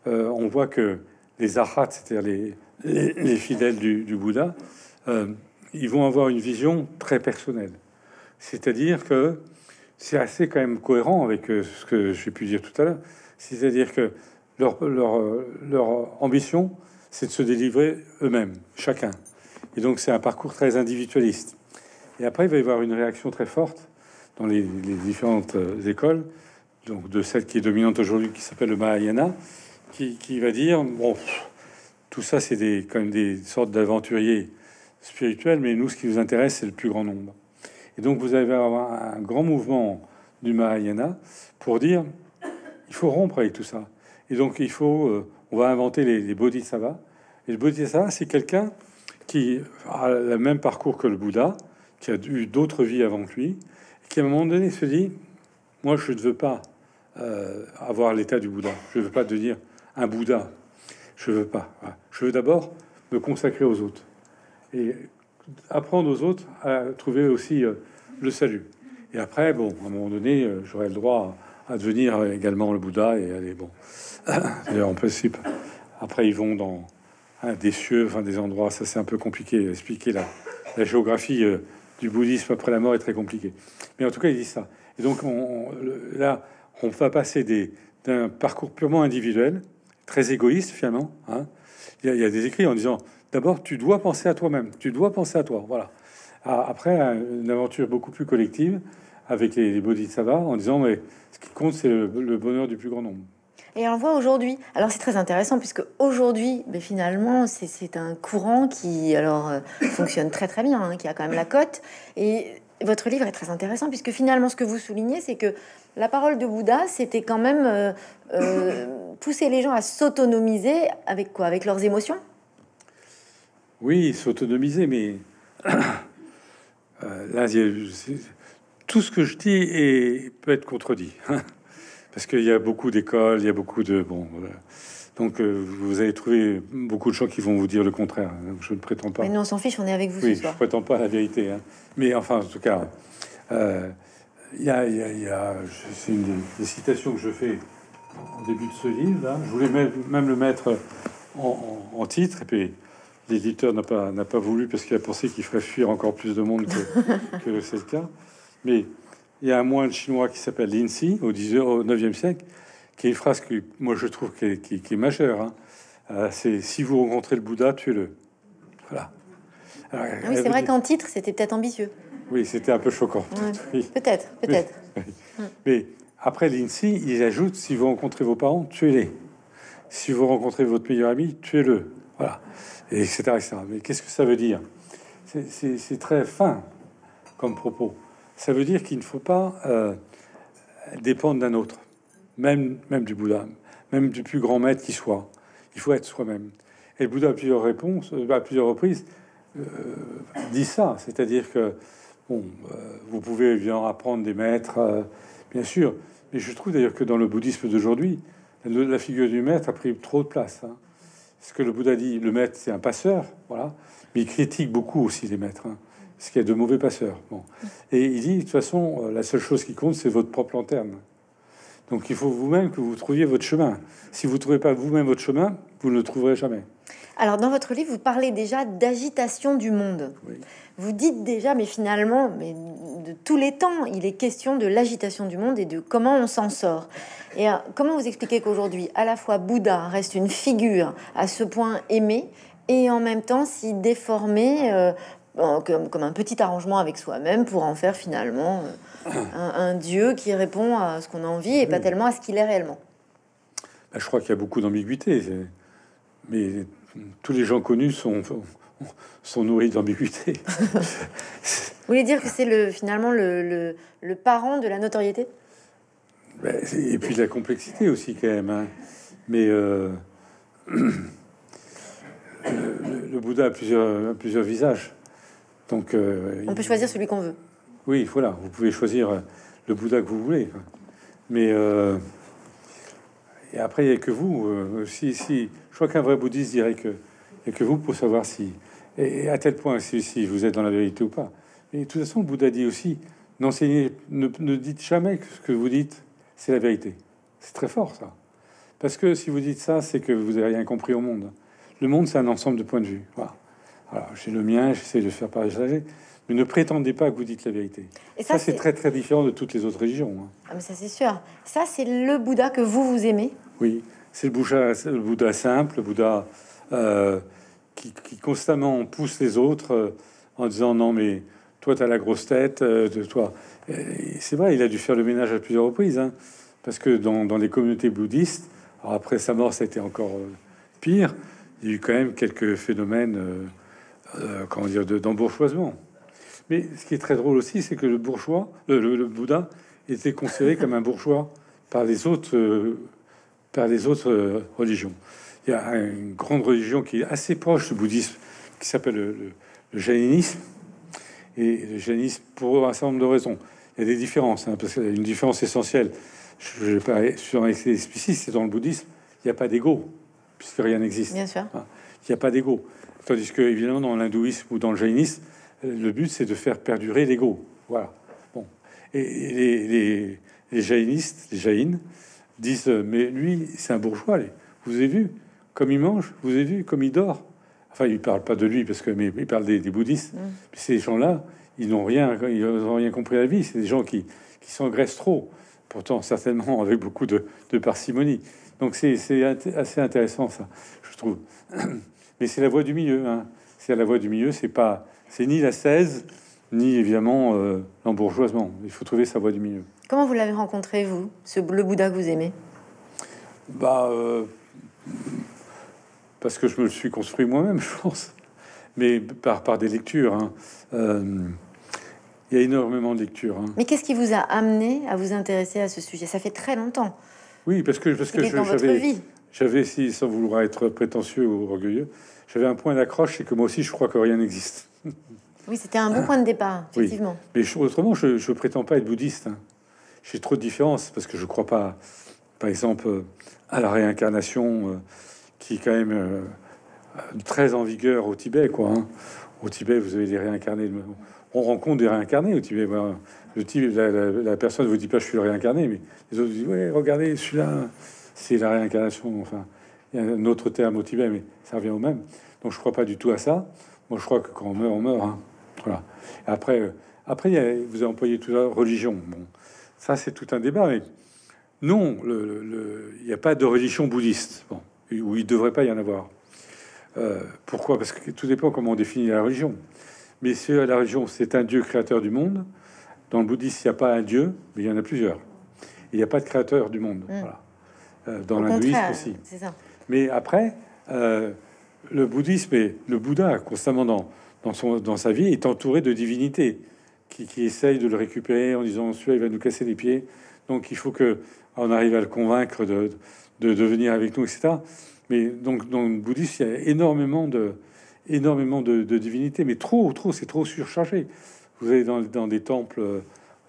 euh, on voit que les arhats, c'est-à-dire les, fidèles du, Bouddha, euh, ils vont avoir une vision très personnelle. C'est-à-dire que c'est assez quand même cohérent avec ce que j'ai pu dire tout à l'heure. C'est-à-dire que leur, ambition, c'est de se délivrer eux-mêmes, chacun. Et donc c'est un parcours très individualiste. Et après, il va y avoir une réaction très forte dans les, différentes euh, écoles, donc de celle qui est dominante aujourd'hui, qui s'appelle le Mahayana, qui, va dire bon, tout ça, c'est des, quand même des sortes d'aventuriers spirituel, mais nous, ce qui nous intéresse, c'est le plus grand nombre. Et donc, vous allez avoir un grand mouvement du Mahayana pour dire il faut rompre avec tout ça. Et donc, il faut, euh, on va inventer les bodhisattvas. Et le bodhisattva, c'est quelqu'un qui a le même parcours que le Bouddha, qui a eu d'autres vies avant que lui, qui à un moment donné se dit Moi, je ne veux pas euh, avoir l'état du Bouddha, je ne veux pas devenir un Bouddha, je veux pas. Je veux d'abord me consacrer aux autres et apprendre aux autres à trouver aussi euh, le salut. Et après, bon, à un moment donné, euh, j'aurai le droit à, devenir également le Bouddha et aller, bon, en principe, après, ils vont dans des cieux, enfin des endroits, ça c'est un peu compliqué. Expliquer la, géographie euh, du bouddhisme après la mort est très compliqué. Mais en tout cas, ils disent ça. Et donc, on, là, on va passer d'un parcours purement individuel, très égoïste finalement. Hein. Il, y a, des écrits en disant d'abord, tu dois penser à toi-même, tu dois penser à toi. Voilà. Après, une aventure beaucoup plus collective avec les bodhisattvas en disant mais ce qui compte, c'est le bonheur du plus grand nombre. Et on voit aujourd'hui. Alors c'est très intéressant puisque aujourd'hui, ben, finalement, c'est un courant qui alors euh, fonctionne très très bien, hein, qui a quand même la cote. Et votre livre est très intéressant puisque finalement, ce que vous soulignez, c'est que la parole de Bouddha, c'était quand même euh, euh, pousser les gens à s'autonomiser avec quoi? Avec leurs émotions? Oui, s'autonomiser, mais là, tout ce que je dis peut être contredit. parce qu'il y a beaucoup d'écoles, il y a beaucoup de bon. Donc euh, vous allez trouver beaucoup de gens qui vont vous dire le contraire. Je ne prétends pas. Mais nous on s'en fiche, on est avec vous oui, ce soir. Je prétends pas la vérité, hein. mais enfin en tout cas, euh, il y a, y a, y a c'est une des, citations que je fais au début de ce livre. Là. Je voulais même, le mettre en, en, titre, et puis l'éditeur n'a pas n'a pas voulu parce qu'il a pensé qu'il ferait fuir encore plus de monde que, que c'est le cas. Mais il y a un moine chinois qui s'appelle Lin Si au 10 au 9e siècle, qui est une phrase que moi je trouve qui est, qui, majeure. Hein. Euh, c'est si vous rencontrez le Bouddha, tuez-le. Voilà. Ah oui, c'est vrai qu'en titre, c'était peut-être ambitieux. Oui, c'était un peu choquant. Peut-être, peut-être. Mais, après l'INSI, il ajoute si vous rencontrez vos parents, tuez-les. Si vous rencontrez votre meilleur ami, tuez-le. Voilà. Et etc., etc. Mais qu'est-ce que ça veut dire? C'est très fin comme propos ça veut dire qu'il ne faut pas euh, dépendre d'un autre, même, du Bouddha, même du plus grand maître qui soit. Il faut être soi-même. Et le Bouddha, à plusieurs réponses, euh, à plusieurs reprises, euh, dit ça, c'est-à-dire que bon, vous pouvez bien apprendre des maîtres, bien sûr, mais je trouve d'ailleurs que dans le bouddhisme d'aujourd'hui, la figure du maître a pris trop de place. Hein. Ce que le Bouddha dit, le maître, c'est un passeur, voilà, mais il critique beaucoup aussi les maîtres. Hein ce qui est de mauvais passeurs. Bon. Et il dit, de toute façon, euh, la seule chose qui compte, c'est votre propre lanterne. Donc il faut vous-même que vous trouviez votre chemin. Si vous ne trouvez pas vous-même votre chemin, vous ne le trouverez jamais. Alors dans votre livre, vous parlez déjà d'agitation du monde. Vous dites déjà, mais finalement, mais de tous les temps, il est question de l'agitation du monde et de comment on s'en sort. Et euh, comment vous expliquez qu'aujourd'hui, à la fois Bouddha reste une figure à ce point aimée et en même temps si déformée euh, comme, un petit arrangement avec soi-même pour en faire finalement euh, un, Dieu qui répond à ce qu'on a envie et pas tellement à ce qu'il est réellement. Bah, je crois qu'il y a beaucoup d'ambiguïté, mais tous les gens connus sont, sont nourris d'ambiguïté. Vous voulez dire que c'est le, finalement le, le, parent de la notoriété? Bah, Et puis de la complexité aussi quand même. Hein. Mais euh, le, le, Bouddha a plusieurs, plusieurs visages. Donc, euh, on peut choisir celui qu'on veut. Oui, voilà, vous pouvez choisir euh, le Bouddha que vous voulez. Mais euh, et après, il n'y a que vous. si, si, je crois qu'un vrai bouddhiste dirait que a que vous pour savoir si, et, à tel point, si, si, vous êtes dans la vérité ou pas. Et de toute façon, le Bouddha dit aussi n'enseignez, ne, ne dites jamais que ce que vous dites, c'est la vérité. C'est très fort, ça. Parce que si vous dites ça, c'est que vous n'avez rien compris au monde. Le monde, c'est un ensemble de points de vue. Voilà. Alors, j'ai le mien, j'essaie de faire partager, mais ne prétendez pas que vous dites la vérité. Et ça, c'est très très différent de toutes les autres religions. Hein. Ah, mais ça, c'est sûr. Ça, c'est le Bouddha que vous vous aimez. Oui, c'est le Bouddha, le Bouddha simple, le Bouddha euh, qui, constamment pousse les autres euh, en disant non, mais toi, tu as la grosse tête, euh, de toi. C'est vrai, il a dû faire le ménage à plusieurs reprises, hein, parce que dans, dans, les communautés bouddhistes, après sa mort, ça a été encore pire. Il y a eu quand même quelques phénomènes euh, comment dire, d'embourgeoisement. Mais ce qui est très drôle aussi, c'est que le bourgeois, le, Bouddha, était considéré comme un bourgeois par les autres, euh, par les autres euh, religions. Il y a une grande religion qui est assez proche du bouddhisme, qui s'appelle le, le, jainisme. Et le jainisme, pour un certain nombre de raisons, il y a des différences, hein, parce qu'il y a une différence essentielle. Je ne vais pas sur un explicite, c'est dans le bouddhisme, il n'y a pas d'ego, puisque rien n'existe. Bien sûr. Hein, il n'y a pas d'ego. Tandis que, évidemment, dans l'hindouisme ou dans le jainisme, le but, c'est de faire perdurer l'ego. Voilà. Bon. Et, les, les, les, jainistes, les jaïnes, disent Mais lui, c'est un bourgeois. Vous avez vu comme il mange Vous avez vu comme il dort Enfin, il parle pas de lui, parce que mais il parle des, bouddhistes. Mm. Ces gens-là, ils n'ont rien, ils n'ont rien compris à la vie. C'est des gens qui, qui s'engraissent trop. Pourtant, certainement avec beaucoup de, de parcimonie. Donc, c'est assez intéressant, ça, je trouve. Mais c'est la voie du milieu. Hein. C'est la voie du milieu. C'est pas c'est ni la 16, ni évidemment euh, l'embourgeoisement. Il faut trouver sa voie du milieu. Comment vous l'avez rencontré, vous, ce, le Bouddha que vous aimez? Bah, euh, parce que je me le suis construit moi-même, je pense. Mais par, par des lectures. Hein. Euh, il y a énormément de lectures. Hein. Mais qu'est-ce qui vous a amené à vous intéresser à ce sujet? Ça fait très longtemps. Oui, parce que parce que j'avais j'avais si sans vouloir être prétentieux ou orgueilleux, j'avais un point d'accroche, c'est que moi aussi je crois que rien n'existe. Oui, c'était un bon point de départ, effectivement. Mais autrement, je ne prétends pas être bouddhiste. Hein. J'ai trop de différences parce que je crois pas, par exemple, euh, à la réincarnation euh, qui est quand même euh, très en vigueur au Tibet. Quoi, hein. Au Tibet, vous avez des réincarnés. On rencontre des réincarnés au Tibet. Le Tibet, la, personne ne vous dit pas je suis le réincarné, mais les autres disent ouais, regardez, celui-là, c'est la réincarnation. Enfin, il y a un autre terme au Tibet, mais ça revient au même. Donc je crois pas du tout à ça. Moi, je crois que quand on meurt, on meurt. Hein. Voilà. Après, euh, après, vous avez employé tout ça, religion. Bon, ça, c'est tout un débat. Mais non, il n'y a pas de religion bouddhiste. Bon, où il devrait pas y en avoir. Euh, pourquoi? Parce que tout dépend comment on définit la religion. Mais si la religion, c'est un Dieu créateur du monde, dans le bouddhisme, il n'y a pas un Dieu, mais il y en a plusieurs. Il n'y a pas de créateur du monde. Hmm. Voilà. Euh, dans l'hindouisme aussi. Ça. Mais après, le bouddhisme et le Bouddha, constamment dans, dans, son, dans sa vie, est entouré de divinités qui, qui essayent de le récupérer en disant celui-là, il va nous casser les pieds. Donc il faut que on arrive à le convaincre de, de, de venir avec nous, etc. Mais donc dans le bouddhisme, il y a énormément de, énormément de, de divinités, mais trop, trop, c'est trop surchargé. Vous allez dans, dans des temples euh,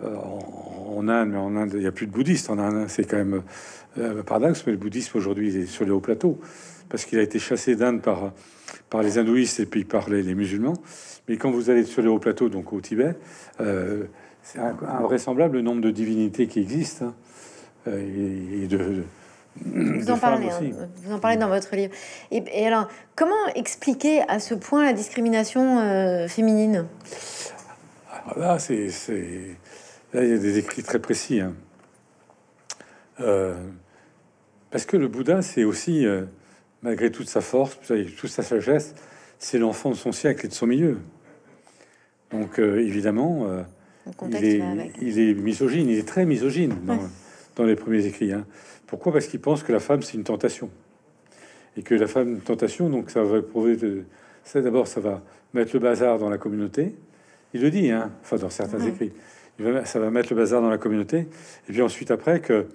en, Inde, mais en Inde, il n'y a plus de bouddhistes. En Inde, c'est quand même euh, paradoxe, mais le bouddhisme aujourd'hui est sur les hauts plateaux parce qu'il a été chassé d'Inde par, par les hindouistes et puis par les, musulmans. Mais quand vous allez sur les hauts plateaux, donc au Tibet, euh, c'est invraisemblable nombre de divinités qui existent hein, euh, et, de, vous en, parlez, hein. vous en parlez dans votre livre. Et, alors, comment expliquer à ce point la discrimination euh, féminine? Là, c'est, là, il y a des écrits très précis. Hein. parce que le Bouddha, c'est aussi malgré toute sa force, toute sa sagesse, c'est l'enfant de son siècle et de son milieu. Donc euh, évidemment, euh, il, est, il, est, misogyne, il est très misogyne dans, les premiers écrits. Hein. Pourquoi? Parce qu'il pense que la femme c'est une tentation et que la femme une tentation, donc ça va prouver de ça d'abord ça va mettre le bazar dans la communauté. Il le dit, hein, enfin dans certains écrits, ça va mettre le bazar dans la communauté. Et puis ensuite après que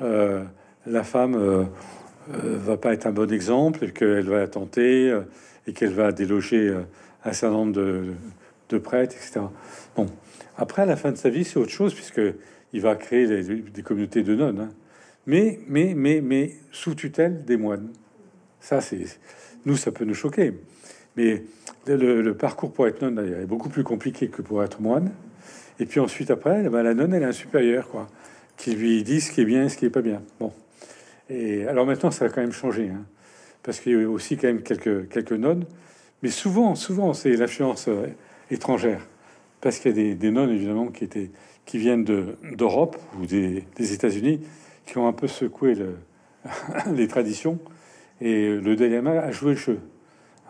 euh, la femme euh, va pas être un bon exemple qu'elle va tenter euh, et qu'elle va déloger euh, un certain nombre de, prêtres, etc. Bon, après, à la fin de sa vie, c'est autre chose puisque il va créer des, communautés de nonnes, hein. mais, mais, mais, mais sous tutelle des moines. Ça, c'est nous, ça peut nous choquer, mais le, parcours pour être nonne est beaucoup plus compliqué que pour être moine. Et puis ensuite, après, eh ben, la nonne, elle est un supérieur, quoi, qui lui dit ce qui est bien et ce qui est pas bien. Bon. Et alors maintenant, ça a quand même changé, hein, parce qu'il y a aussi quand même quelques, quelques nonnes, mais souvent, souvent, c'est l'influence euh, étrangère, parce qu'il y a des, nonnes, évidemment, qui, étaient, qui viennent d'Europe ou des, États-Unis, qui ont un peu secoué le, les traditions, et le Dalai a joué le jeu.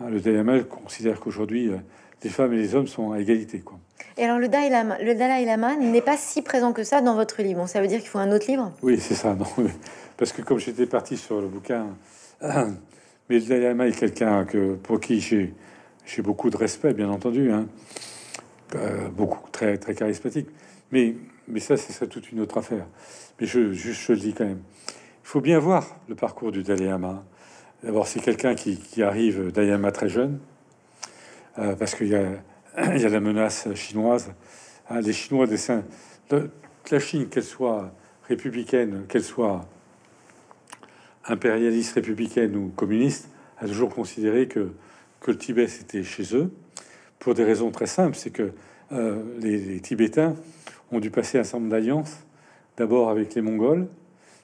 Hein, le Dalai considère qu'aujourd'hui, euh, les femmes et les hommes sont à égalité. Quoi. Et alors le Dalai Lama, n'est pas si présent que ça dans votre livre. ça veut dire qu'il faut un autre livre? Oui, c'est ça. Non, parce que comme j'étais parti sur le bouquin, mais le Dalai Lama est quelqu'un que pour qui j'ai beaucoup de respect, bien entendu, hein. Euh, beaucoup très très charismatique. Mais mais ça, c'est toute une autre affaire. Mais je juste je le dis quand même. Il faut bien voir le parcours du Dalai Lama. D'abord, c'est quelqu'un qui, qui, arrive Dalai Lama très jeune, euh, parce qu'il y a il y a la menace chinoise. Hein, les Chinois des la Chine, qu'elle soit républicaine, qu'elle soit impérialiste, républicaine ou communiste, a toujours considéré que, que le Tibet c'était chez eux pour des raisons très simples. C'est que euh, les, Tibétains ont dû passer un certain nombre d'alliances, d'abord avec les Mongols,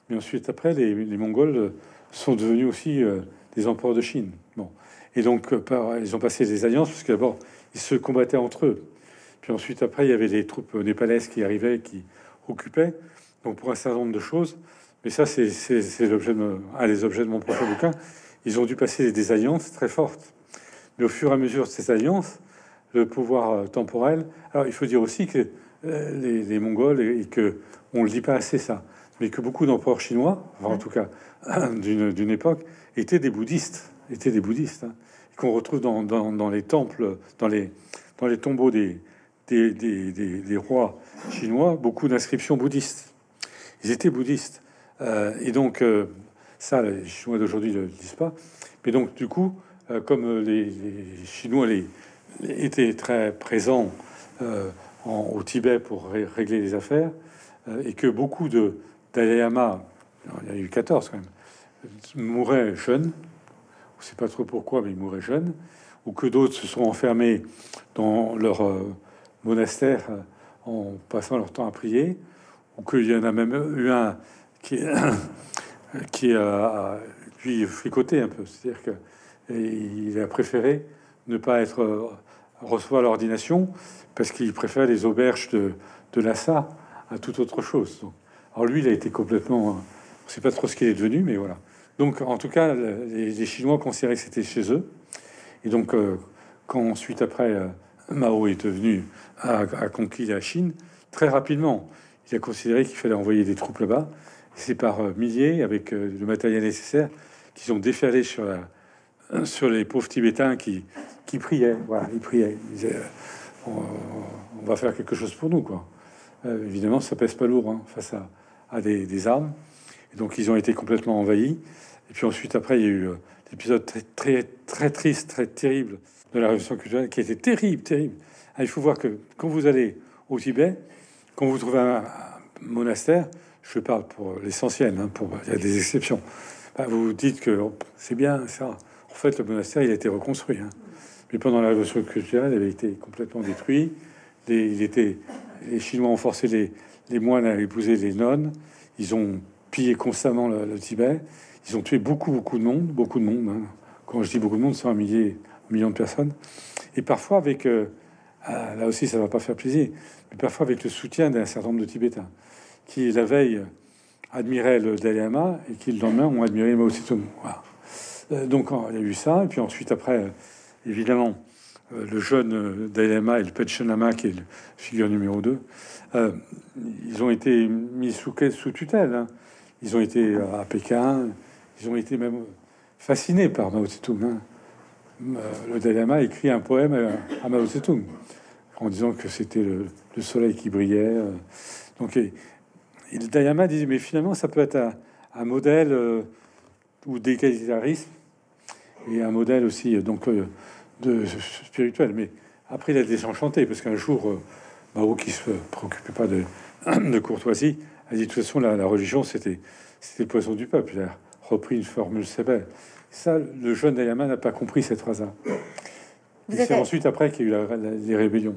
mais ensuite après les, Mongols sont devenus aussi euh, des empereurs de Chine. Bon, et donc euh, ils ont passé des alliances parce que d'abord ils se combattaient entre eux. Puis ensuite après il y avait les troupes népalaises qui arrivaient, qui occupaient. Donc pour un certain nombre de choses, mais ça c'est l'objet de un des objets de mon prochain bouquin. Ils ont dû passer des alliances très fortes. Mais au fur et à mesure de ces alliances, le pouvoir euh, temporel. Alors il faut dire aussi que euh, les, Mongols et, que on le dit pas assez ça, mais que beaucoup d'empereurs chinois, en tout cas d'une époque, étaient des bouddhistes, étaient des bouddhistes, hein, qu'on retrouve dans, les temples, dans les tombeaux des rois chinois, beaucoup d'inscriptions bouddhistes. Ils étaient bouddhistes, euh, et donc ça, les Chinois d'aujourd'hui ne le disent pas. Mais donc du coup, comme les, Chinois, était très présent euh, au Tibet pour régler les affaires euh, et que beaucoup de Lama, il y a eu 14 quand même, mouraient jeunes. On ne sait pas trop pourquoi, mais ils mouraient jeunes. Ou que d'autres se sont enfermés dans leur euh, monastère en passant leur temps à prier. Ou qu'il y en a même eu un qui, a lui fricoté un peu. C'est-à-dire qu'il a préféré ne pas être euh, recevoir l'ordination parce qu'il préfère les auberges de, de Lassa à toute autre chose. alors lui, il a été complètement, on sait pas trop ce qu'il est devenu, mais voilà. Donc en tout cas, les, Chinois considéraient que c'était chez eux. Et donc euh, quand ensuite après euh, Mao est devenu à, conquis la Chine, très rapidement, il a considéré qu'il fallait envoyer des troupes là-bas. C'est par milliers, avec le matériel nécessaire, qu'ils ont déferlé sur les pauvres Tibétains qui, priaient. Ils priaient. Ils disaient, on, va faire quelque chose pour nous. Euh, évidemment, ça pèse pas lourd hein, face à, des, armes. Et donc, ils ont été complètement envahis. Et puis ensuite, après, il y a eu euh, l'épisode très, très, très triste, très terrible de la révolution culturelle, qui était terrible, terrible. Ah, il faut voir que quand vous allez au Tibet, quand vous trouvez un, monastère, je parle pour l'essentiel, hein, pour il y a des exceptions. Bah, vous vous dites que oh, c'est bien ça. En fait, le monastère, il a été reconstruit. Hein. Mais pendant la révolution culturelle, il avait été complètement détruit. Les, Chinois ont forcé les, les, moines à épouser les nonnes. Ils ont pillé constamment le, Tibet. Ils ont tué beaucoup, beaucoup de monde, beaucoup de monde. Hein. Quand je dis beaucoup de monde, c'est un millier, un million de personnes. Et parfois avec, euh, ah, là aussi, ça va pas faire plaisir, mais parfois avec le soutien d'un certain nombre de Tibétains qui la veille admiraient le Dalai Lama et qui le lendemain ont admiré Mao Tse-tung. Voilà. Euh, donc il y a eu ça, et puis ensuite après, euh, évidemment, euh, le jeune Dalai Lama et le Panchen Lama, qui est le figure numéro 2, ils ont été mis sous, sous tutelle. Hein. Ils ont été à Pékin, ils ont été même fascinés par Mao Tse-tung. Hein. Le Dalai écrit un poème à, Mao Tse-tung en disant que c'était le, soleil qui brillait. Donc, et, le Dalai Lama disait, mais finalement, ça peut être un, un modèle ou d'égalitarisme et un modèle aussi donc euh, de spirituel. Mais après, il a désenchanté parce qu'un jour, euh, Mao, qui se préoccupait pas de courtoisie, a dit de toute façon la, la religion c'était c'était le poison du peuple. Il a repris une formule sévère. Ça, le jeune Dayama n'a pas compris cette phrase-là. C'est ensuite après qu'il y a eu les rébellions.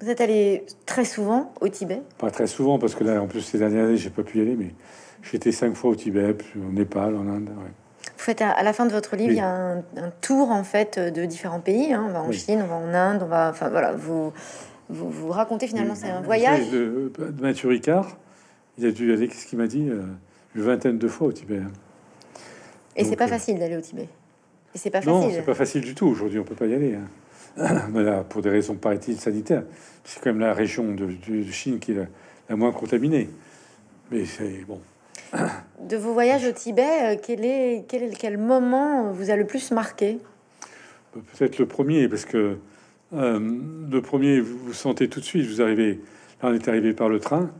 Vous êtes allé très souvent au Tibet? Pas très souvent parce que là, en plus, ces dernières années, j'ai pas pu y aller, mais j'étais cinq fois au Tibet, au Népal, en Inde. Ouais faites à, la fin de votre livre, il y a un, tour en fait de différents pays. Hein. On va en Chine, on va en Inde, on va, enfin voilà, vous vous, vous racontez finalement, c'est un voyage. De, de Mathieu Ricard, il a dû aller, qu'est-ce qu'il m'a dit, euh, une vingtaine de fois au Tibet. Hein. Et c'est pas euh, facile d'aller au Tibet. Et c'est pas facile. Non, c'est pas facile du tout. Aujourd'hui, on peut pas y aller. Hein. là, pour des raisons paraît-il sanitaires. C'est quand même la région de, de Chine qui est la, la moins contaminée. Mais c'est bon. De vos voyages au Tibet, euh, quel, est, quel, quel moment vous a le plus marqué? Peut-être le premier, parce que euh, le premier, vous, vous sentez tout de suite, vous arrivez, là on est arrivé par le train,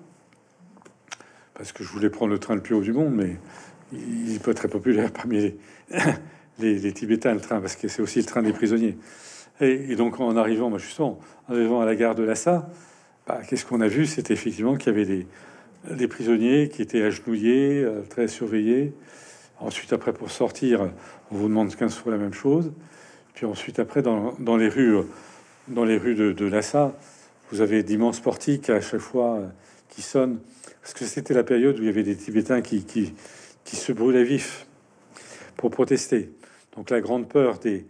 parce que je voulais prendre le train le plus haut du monde, mais il n'est pas très populaire parmi les, Tibétains, le train, parce que c'est aussi le train des prisonniers. Et, donc en arrivant, moi justement, en arrivant à la gare de Lhasa, bah, qu'est-ce qu'on a vu? C'était effectivement qu'il y avait des, prisonniers qui étaient agenouillés, euh, très surveillés. Ensuite, après, pour sortir, on vous demande 15 fois la même chose. Puis ensuite, après, dans, dans les rues, dans les rues de, de Lhasa, vous avez d'immenses portiques à chaque fois euh, qui sonnent. Parce que c'était la période où il y avait des Tibétains qui, se brûlaient vifs pour protester. Donc la grande peur des,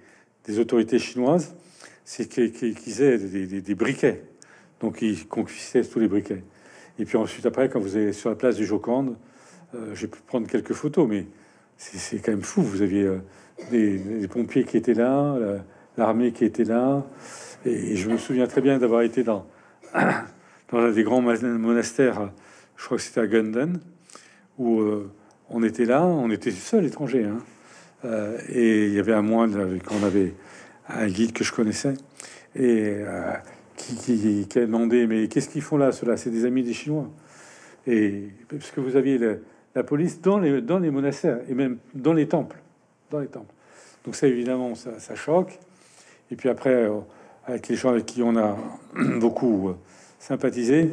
autorités chinoises, c'est qu'ils aient des, briquets. Donc ils confisquaient tous les briquets. Et puis ensuite, après, quand vous allez sur la place du Joconde, euh, j'ai pu prendre quelques photos, mais c'est quand même fou. Vous aviez euh, des, pompiers qui étaient là, l'armée qui était là. Et, je me souviens très bien d'avoir été dans, dans un des grands monastères, je crois que c'était à Ganden, où euh, on était là, on était seul étranger. Hein. Euh, et il y avait un moine avec on avait un guide que je connaissais et euh, qui, qui, a demandé mais qu'est-ce qu'ils font là Cela, c'est des amis des Chinois. Et parce que vous aviez la, police dans les monastères et même dans les temples, dans les temples. Donc ça évidemment ça, ça choque. Et puis après avec les gens avec qui on a beaucoup sympathisé,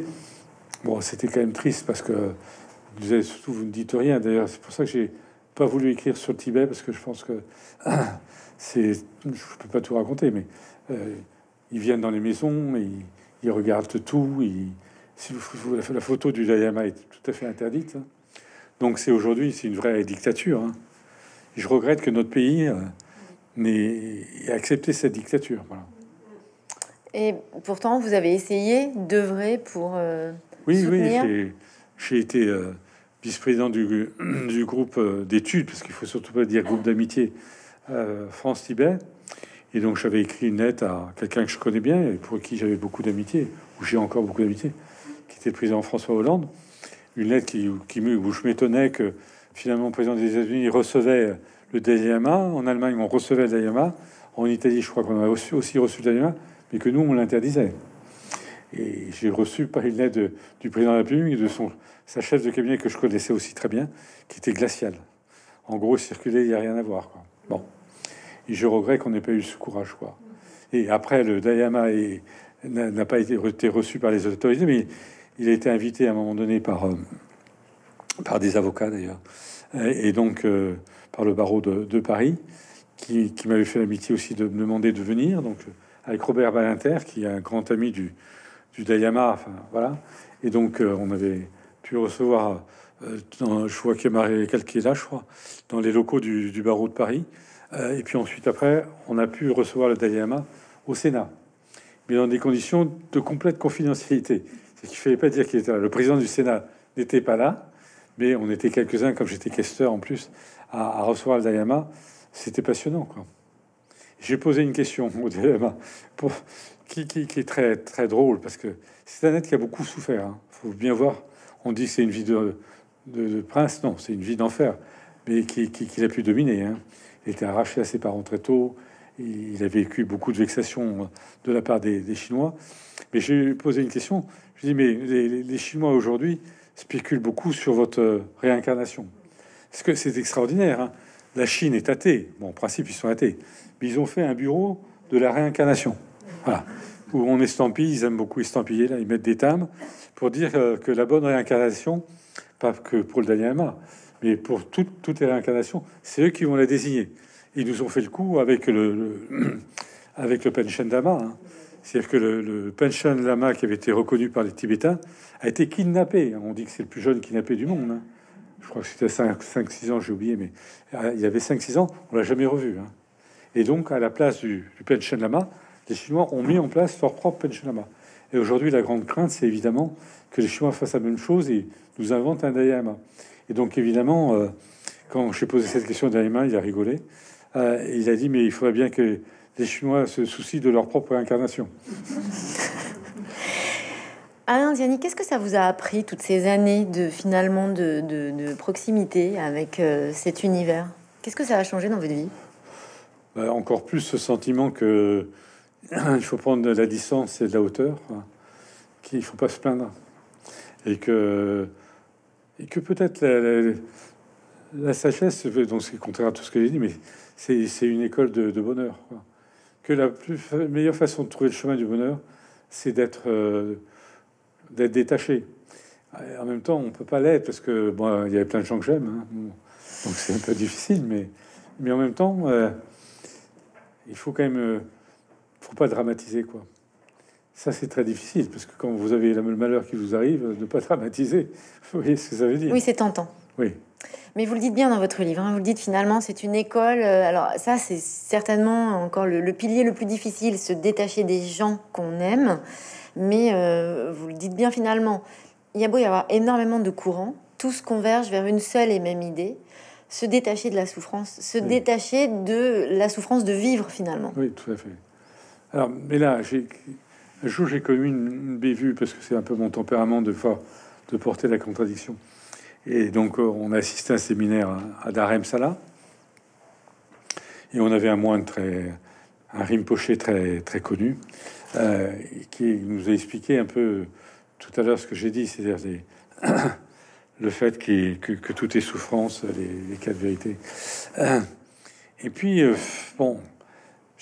bon c'était quand même triste parce que vous avez surtout vous ne dites rien. D'ailleurs c'est pour ça que j'ai pas voulu écrire sur le Tibet parce que je pense que c'est, je peux pas tout raconter, mais euh, ils viennent dans les maisons, et ils, regardent tout. Ils, si vous, la photo du Dalai Lama est tout à fait interdite. Hein. Donc c'est aujourd'hui, c'est une vraie dictature. Hein. Je regrette que notre pays euh, n'ait accepté cette dictature. Et pourtant, vous avez essayé d'œuvrer pour. Euh, oui, oui, j'ai été vice-président du, du, groupe euh, d'études, parce qu'il faut surtout pas dire groupe d'amitié euh, France-Tibet. Et donc j'avais écrit une lettre à quelqu'un que je connais bien et pour qui j'avais beaucoup d'amitié, ou j'ai encore beaucoup d'amitié, qui était le président François Hollande. Une lettre qui, qui où je m'étonnais que finalement le président des États-Unis recevait le Dalai En Allemagne, on recevait le Dalai En Italie, je crois qu'on a aussi, reçu le Dalai mais que nous, on l'interdisait. Et j'ai reçu par une lettre du président de la République de son sa chef de cabinet que je connaissais aussi très bien, qui était glacial. En gros, circuler, il n'y a rien à voir. Bon. Et je regrette qu'on n'ait pas eu ce courage. Quoi. Et après, le Dayama n'a pas été, reçu par les autorités, mais il a été invité à un moment donné par, euh, par des avocats d'ailleurs, et, donc euh, par le barreau de, Paris, qui, m'avait fait l'amitié aussi de me demander de venir, donc avec Robert Balinter, qui est un grand ami du, du Dayama, enfin voilà. Et donc euh, on avait pu recevoir, dans, je vois qu'il est là, je crois, dans les locaux du, barreau de Paris. Euh, et puis ensuite, après, on a pu recevoir le Dalai Lama au Sénat, mais dans des conditions de complète confidentialité. Ce qui ne fallait pas dire qu'il était là. Le président du Sénat n'était pas là, mais on était quelques-uns, comme j'étais questeur en plus, à, recevoir le Dalai Lama. C'était passionnant, quoi. J'ai posé une question au Dalai Lama pour, qui, est très, très drôle, parce que c'est un être qui a beaucoup souffert. Hein. faut bien voir on dit c'est une vie de, prince, non, c'est une vie d'enfer, mais qui, a pu dominer. Hein. Il était arraché à ses parents très tôt, il a vécu beaucoup de vexations de la part des, Chinois. Mais j'ai posé une question, je dis, mais les, Chinois aujourd'hui spéculent beaucoup sur votre réincarnation. Parce que c'est extraordinaire. Hein. La Chine est athée. Bon, en principe, ils sont athées. Mais ils ont fait un bureau de la réincarnation. Où on estampille, ils aiment beaucoup estampiller, là, ils mettent des timbres pour dire euh, que la bonne réincarnation, pas que pour le Dalai mais pour toutes les réincarnations, c'est eux qui vont la désigner. Ils nous ont fait le coup avec le, avec le Panchen Lama. Hein. C'est-à-dire que le, le Panchen Lama, qui avait été reconnu par les Tibétains, a été kidnappé. On dit que c'est le plus jeune kidnappé du monde. Hein. Je crois que c'était 5-6 ans, j'ai oublié, mais euh, il y avait 5-6 ans, on l'a jamais revu. Hein. Et donc, à la place du, du Panchen Lama, les Chinois ont mis en place leur propre Panchen Lama. Et aujourd'hui, la grande crainte, c'est évidemment que les Chinois fassent la même chose et nous inventent un Dayama. Et donc, évidemment, euh, quand j'ai posé cette question à Dayama, il a rigolé. Euh, il a dit, mais il faudrait bien que les Chinois se soucient de leur propre incarnation. Alain Ziani, qu'est-ce que ça vous a appris toutes ces années de finalement de, proximité avec euh, cet univers? Qu'est-ce que ça a changé dans votre vie? Bah, encore plus ce sentiment que il faut prendre de la distance et de la hauteur, hein, qu'il faut pas se plaindre, et que peut-être la, la, sagesse, donc c'est contraire à tout ce que j'ai dit, mais c'est une école de, bonheur. Que la plus meilleure façon de trouver le chemin du bonheur, c'est d'être euh, détaché. En même temps, on peut pas l'être parce que bon, il y avait plein de gens que j'aime, hein. donc c'est un peu difficile, mais mais en même temps, euh, il faut quand même, euh, faut pas dramatiser quoi. Ça, c'est très difficile parce que quand vous avez le malheur qui vous arrive, ne pas dramatiser. Vous voyez ce que ça veut dire Oui, c'est tentant. Oui. Mais vous le dites bien dans votre livre. Hein. vous le dites finalement, c'est une école. Euh, alors ça, c'est certainement encore le, pilier le plus difficile, se détacher des gens qu'on aime. Mais euh, vous le dites bien finalement. Il y a beau y avoir énormément de courants, tous convergent vers une seule et même idée se détacher de la souffrance, se détacher de la souffrance de vivre finalement. Oui, tout à fait. Alors, mais là, j'ai un jour, j'ai connu une, bévue parce que c'est un peu mon tempérament de, de porter la contradiction. Et donc, euh, on a assisté à un séminaire à Darem Salah. Et on avait un moine très, un rimpoché très, très connu, euh, qui nous a expliqué un peu tout à l'heure ce que j'ai dit, c'est-à-dire le fait que, que, tout est souffrance, les, les quatre vérités. et puis, euh, bon,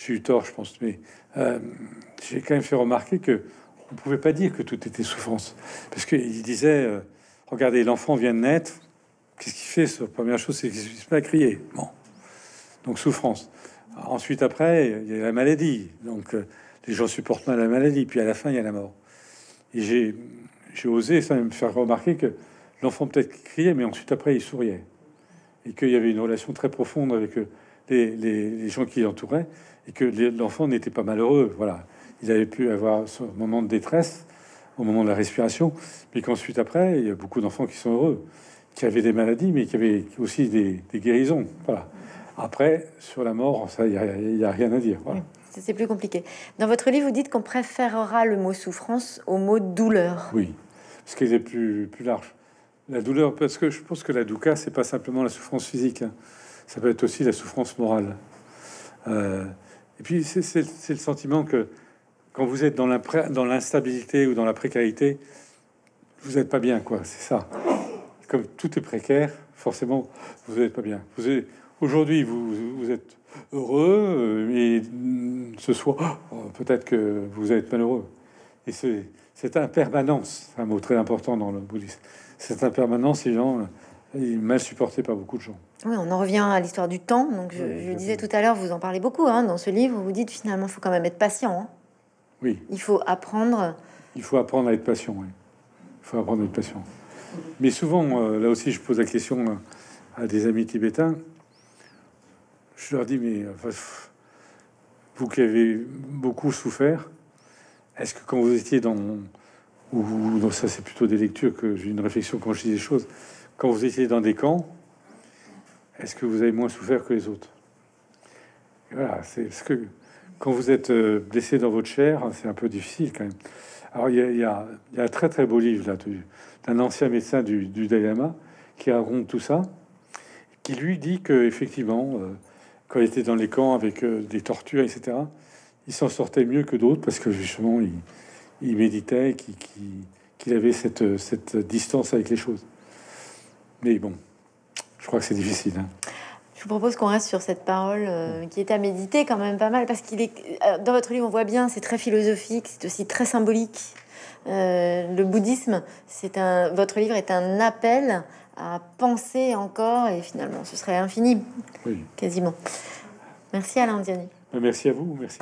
j'ai eu tort, je pense, mais j'ai quand même fait remarquer que on pouvait pas dire que tout était souffrance, parce qu'il disait, euh, regardez, l'enfant vient de naître, qu'est-ce qu'il fait? La première chose, c'est qu'il se met à crier. Bon, donc souffrance. Ensuite, après, il y a la maladie, donc euh, les gens supportent mal la maladie, puis à la fin, il y a la mort. Et j'ai osé ça me faire remarquer que l'enfant peut-être criait, mais ensuite après, il souriait, et qu'il y avait une relation très profonde avec euh, les gens qui l'entouraient, et que l'enfant n'était pas malheureux. Voilà il avait pu avoir ce moment de détresse au moment de la respiration, mais qu'ensuite après, il y a beaucoup d'enfants qui sont heureux, qui avaient des maladies, mais qui avaient aussi des, guérisons. Voilà. Après, sur la mort, ça, il n'y a, rien à dire. Voilà. C'est plus compliqué. Dans votre livre, vous dites qu'on préférera le mot souffrance au mot douleur. Oui, ce qui est plus, plus large. La douleur, parce que je pense que la dukkha, c'est pas simplement la souffrance physique, hein. ça peut être aussi la souffrance morale. Euh, et puis, c'est le sentiment que quand vous êtes dans l'instabilité ou dans la précarité, vous n'êtes pas bien, quoi. C'est ça. Comme tout est précaire, forcément, vous n'êtes pas bien. Aujourd'hui, vous, êtes heureux, et euh, ce soir, oh, peut-être que vous êtes malheureux. Et c'est cette impermanence, un mot très important dans le bouddhisme. Cette impermanence, gens, est mal supporté par beaucoup de gens. Oui, on en revient à l'histoire du temps. Donc, je, disais tout à l'heure, vous en parlez beaucoup hein, dans ce livre. Vous dites finalement, il faut quand même être patient. Hein. Oui. Il faut apprendre. Il faut apprendre à être patient. Oui. Il faut apprendre à être patient. Mais souvent, euh, là aussi, je pose la question euh, à des amis tibétains. Je leur dis, mais vous qui avez beaucoup souffert, est-ce que quand vous étiez dans ou, ou ça c'est plutôt des lectures que j'ai une réflexion quand je dis des choses. Quand vous étiez dans des camps, est-ce que vous avez moins souffert que les autres? Voilà, c'est ce que quand vous êtes euh, blessé dans votre chair, c'est un peu difficile quand même. Alors, il y, a, un très très beau livre là d'un ancien médecin du, du Dalai Lama qui raconte tout ça, qui lui dit que effectivement, euh, quand il était dans les camps avec euh, des tortures, etc., il s'en sortait mieux que d'autres parce que justement, il, méditait, qu'il avait cette, cette distance avec les choses. Mais bon, je crois que c'est difficile. Hein. Je vous propose qu'on reste sur cette parole euh, qui est à méditer quand même pas mal parce qu'il est euh, dans votre livre on voit bien c'est très philosophique c'est aussi très symbolique euh, le bouddhisme c'est un votre livre est un appel à penser encore et finalement ce serait infini quasiment merci Alain Diani merci à vous merci.